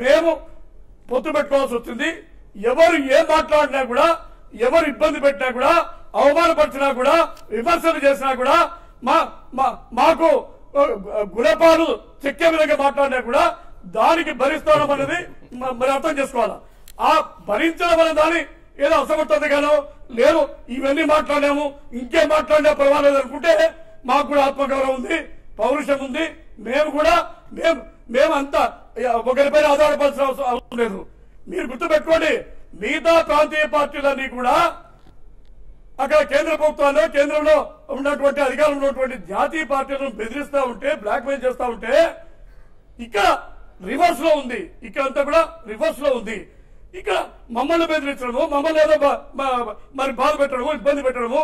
మేము పొత్తు పెట్టుకోవాల్సి వచ్చింది. ఎవరు ఏం మాట్లాడినా కూడా ఎవరు ఇబ్బంది పెట్టినా కూడా అవమానపరిచినా కూడా విమర్శలు చేసినా కూడా మా మా మాకు గుణపాలు చెక్కే విధంగా మాట్లాడినా కూడా దానికి భరిస్తానం అనేది మరి అర్థం చేసుకోవాలా? ఆ భరించడం అనే దాని ఏదో అసమర్థతగానో లేదు ఇవన్నీ మాట్లాడాము ఇంకేం మాట్లాడినా పర్వాలేదు అనుకుంటే మాకు కూడా ఆత్మగౌరవం ఉంది పౌరుషం ఉంది. మేము కూడా మేము మేమంతా ఒకరిపై ఆధారపడాల్సిన అవసరం అవసరం లేదు. మీరు గుర్తుపెట్టుకోండి మిగతా ప్రాంతీయ పార్టీలన్నీ కూడా అక్కడ కేంద్ర ప్రభుత్వాల్లో కేంద్రంలో ఉన్నటువంటి అధికారంలో ఉన్నటువంటి జాతీయ పార్టీలను బెదిరిస్తూ ఉంటే బ్లాక్ మెయిల్ చేస్తూ ఉంటే ఇక్కడ రివర్స్లో ఉంది. ఇక్కడ అంతా కూడా రివర్స్లో ఉంది. ఇక్కడ మమ్మల్ని బెదిరించడము మమ్మల్ని ఏదో మరి బాధ పెట్టడము ఇబ్బంది పెట్టడము.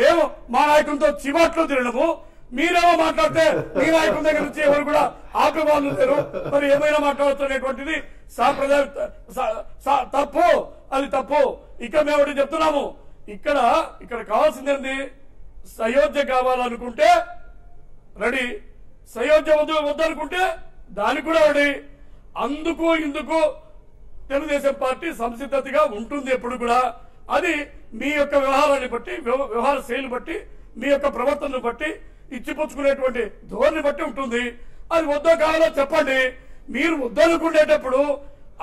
మేము మా నాయకులతో చివాట్లు తినడము. మీరేమో మాట్లాడితే మీ నాయకుల దగ్గర నుంచి ఎవరు కూడా ఆక్రమాలు లేరు. మరి ఏమైనా మాట్లాడుతున్నటువంటిది సాంప్రదాయ తప్పు. అది తప్పు. ఇక్కడ మేము ఒకటి చెప్తున్నాము. ఇక్కడ ఇక్కడ కావాల్సింది ఏంది? సయోధ్య కావాలనుకుంటే రెడీ. సయోధ్య వద్దు వద్దనుకుంటే దానికి కూడా రెడీ. అందుకు ఇందుకు తెలుగుదేశం పార్టీ సంసిద్ధతగా ఉంటుంది ఎప్పుడు కూడా. అది మీ యొక్క వ్యవహారాన్ని బట్టి వ్యవ- వ్యవహార శైలి బట్టి మీ యొక్క ప్రవర్తనను బట్టి ఇచ్చిపుచ్చుకునేటువంటి ధోరణి బట్టి ఉంటుంది. అది వద్దో కావాలో చెప్పండి. మీరు వద్దనుకునేటప్పుడు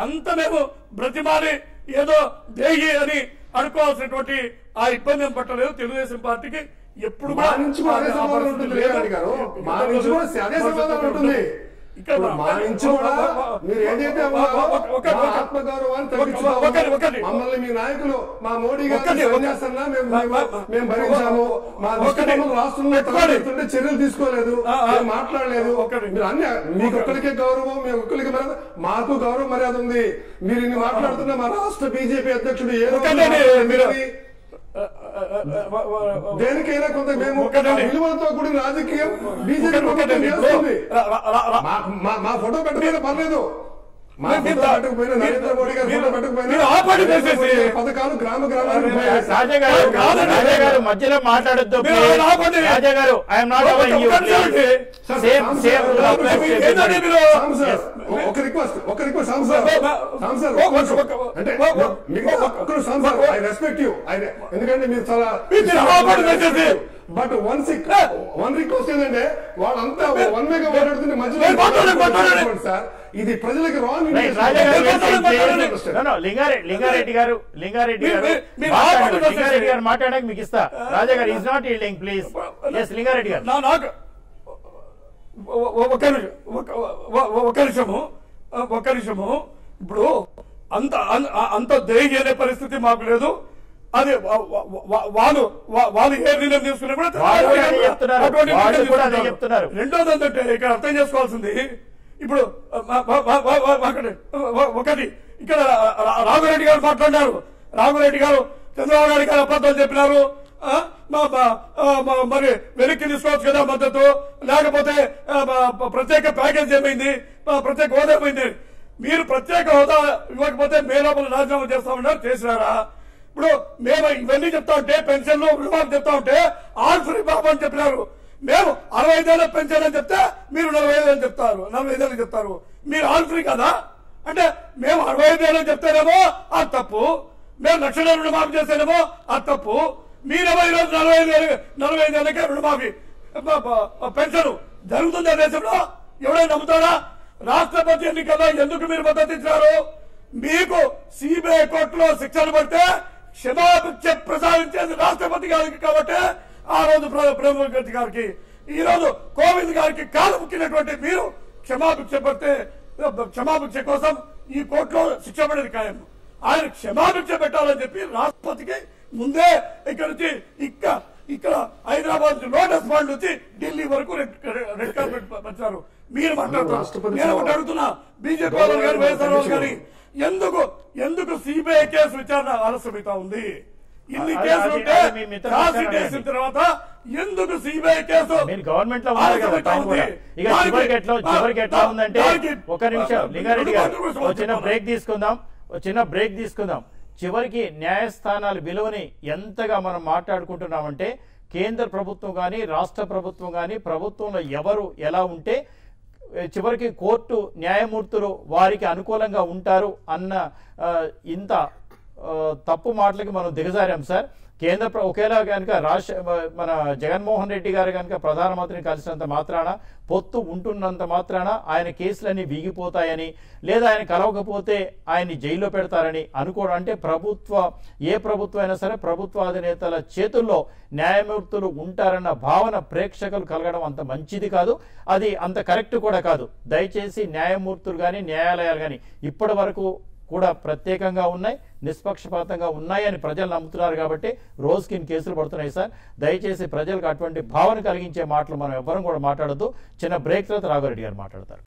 అంత మేము బ్రతిమాలి ఏదో దేహి అని అనుకోవాల్సినటువంటి ఆ ఇబ్బంది ఏం పట్టలేదు తెలుగుదేశం పార్టీకి. ఎప్పుడు మా కూడా నుంచి అదే సమాధానం ఉంటుంది. మా నుంచి కూడా మీరు ఏదైతే ఆత్మగౌరవాన్ని తగ్గించుకోవాలి. మమ్మల్ని మీ నాయకులు మా మోడీ గారు మేము మేము- భరించాము మా. దుష్టములు రాష్ట్రంలో చర్యలు తీసుకోలేదు మాట్లాడలేదు ఒకటి. మీరు అన్ని మీకు ఒక్కరికే గౌరవం మీ ఒక్కరికి మర్యాద మాకు గౌరవ మర్యాద ఉంది మీరు ఇన్ని మాట్లాడుతున్న మా రాష్ట్ర బీజేపీ అధ్యక్షుడు ఏ రోజు ఒకటండి, మాట్లాడలేదు. మీరు- దేనికైనా కొంత మేము విలువలతో కూడిన రాజకీయం బీజేపీ మా- ఫోటో పెట్టకపోయినా పర్లేదు. మధ్యలో మాట్లాడొద్దు. రాజా గారు ఐఎమ్ నాట్ ఒక- రిక్వెస్ట్ ఒక రిక్వెస్ట్ అంటే రెస్పెక్ట్ యూ ఎందుకంటే మీరు చాలా. But one sec one request ఏంటంటే వాళ్ళంతా వన్ వేగా మాట్లాడుతుంటే మధ్యలో. సార్. ఇది ప్రజలకు రాంగ్ లింగారెడ్డి లింగారెడ్డి గారు లింగారెడ్డి గారు లింగారెడ్డి గారు. మాట్లాడడానికి మీకు ఇస్తా. Raja garu is not yielding please yes Lingareddy garu. ఒక నిమిషం. ఒక- నిమిషము. ఒక నిమిషము. ఇప్పుడు అంత అంత దేహి అనే పరిస్థితి మాకు లేదు. అది వాళ్ళు వాళ్ళు ఏ నిర్ణయం తీసుకున్నా కూడా చెప్తున్నారు. రెండోది ఏంటంటే ఇక్కడ అర్థం చేసుకోవాల్సింది ఇప్పుడు ఒకటి ఇక్కడ రా- రాఘవరెడ్డి గారు మాట్లాడినారు. రాఘవరెడ్డి గారు చంద్రబాబు నాయుడు గారు అబద్ధాలు చెప్పినారు. మరి వెనక్కి తీసుకోవచ్చు కదా మద్దతు. లేకపోతే ప్రత్యేక ప్యాకేజ్ ఏమైంది? ప్రత్యేక హోదా ఏమైంది? మీరు ప్రత్యేక హోదా ఇవ్వకపోతే మే లోపల రాజీనామా చేస్తామన్నారు చేసినారా? ఇప్పుడు మేము ఇవన్నీ చెప్తా ఉంటే పెన్షన్లు రుణాలు చెప్తా ఉంటే ఆల్ ఫ్రీ బాబు అని చెప్పినారు. మేము అరవై ఐదేళ్ళ పెన్షన్ అని చెప్తే మీరు నలభై ఐదు అని చెప్తారు. నలభై ఐదేళ్ళు చెప్తారు. మీరు ఆల్ ఫ్రీ కదా? అంటే మేము అరవై ఐదేళ్ళు వేలు చెప్తేనేమో అది తప్పు. మేము లక్షల రుణమాఫీ చేస్తేనేమో అది తప్పు. మీరేమో ఈరోజు నలభై ఐదు నలభై ఐదు వేలకే రుణమాఫీ. పెన్షన్ జరుగుతుంది ఆ దేశంలో? ఎవడైనా నమ్ముతాడా రాష్ట్రపతి ఎన్నికల్లో ఎందుకు మీరు మద్దతు ఇచ్చినారు? మీకు సిబిఐ కోర్టులో శిక్షలు పడితే క్షమాభిక్ష ప్రసాదించేది రాష్ట్రపతి గారికి కాబట్టి ఆ రోజు ప్ర- గారికి ఈ రోజు కోవింద్ గారికి కాలు ముక్కినటువంటి మీరు క్షమాభిక్ష పడితే క్షమాభిక్ష కోసం ఈ కోర్టులో శిక్ష పడేది ఖాయం. ఆయన క్షమాభిక్ష పెట్టాలని చెప్పి రాష్ట్రపతికి ముందే ఇక్కడ నుంచి ఇక్కడ ఇక్కడ హైదరాబాద్ నుంచి లోటస్ బాండ్ నుంచి ఢిల్లీ వరకు రెడ్ కార్పెట్ పంచారు. మీరు మాట్లాడుతున్నారు రాష్ట్రపతి నేను ఒకటి అడుగుతున్నా. బీజేపీ వాళ్ళు కానీ వైఎస్ఆర్ వాళ్ళు కానీ ఎందుకు ఎందుకు సిబిఐ కేసు విచారణ ఆలస్యమవుతా ఉంది? ఇన్ని కేసులు ఉంటే. తర్వాత ఎందుకు సిబిఐ కేసు గవర్నమెంట్లో చివరికి ఎట్లా ఉందంటే ఒక నిమిషం. లింగారెడ్డి గారు చిన్న? బ్రేక్ తీసుకుందాం. చిన్న బ్రేక్ తీసుకుందాం. చివరికి న్యాయస్థానాల విలువని ఎంతగా మనం మాట్లాడుకుంటున్నామంటే కేంద్ర ప్రభుత్వం కానీ రాష్ట్ర ప్రభుత్వం కానీ ప్రభుత్వంలో ఎవరు ఎలా ఉంటే చివరికి కోర్టు న్యాయమూర్తులు వారికి అనుకూలంగా ఉంటారు అన్న ఇంత తప్పు మాటలకి మనం దిగజారాం సార్. కేంద్ర ప్ర- ఒకేలా కనుక రాష్ట్ర మన జగన్మోహన్ రెడ్డి గారు కనుక ప్రధానమంత్రిని కలిసినంత మాత్రాన పొత్తు ఉంటున్నంత మాత్రాన ఆయన కేసులన్నీ వీగిపోతాయని లేదా ఆయన కలవకపోతే ఆయన్ని జైల్లో పెడతారని అనుకోవడం. అంటే ప్రభుత్వ ఏ ప్రభుత్వం అయినా సరే ప్రభుత్వ అధినేతల చేతుల్లో న్యాయమూర్తులు ఉంటారన్న భావన ప్రేక్షకులు కలగడం అంత మంచిది కాదు. అది అంత కరెక్ట్ కూడా కాదు. దయచేసి న్యాయమూర్తులు కానీ న్యాయాలయాలు కానీ ఇప్పటి వరకు కూడా ప్రత్యేకంగా ఉన్నాయి నిష్పక్షపాతంగా ఉన్నాయని ప్రజలు నమ్ముతున్నారు కాబట్టి రోజుకి ఇన్ని కేసులు పడుతున్నాయి సార్. దయచేసి ప్రజలకు అటువంటి భావన కలిగించే మాటలు మనం ఎవ్వరం కూడా మాట్లాడద్దు. చిన్న బ్రేక్ తర్వాత రాఘవరెడ్డి గారు మాట్లాడతారు.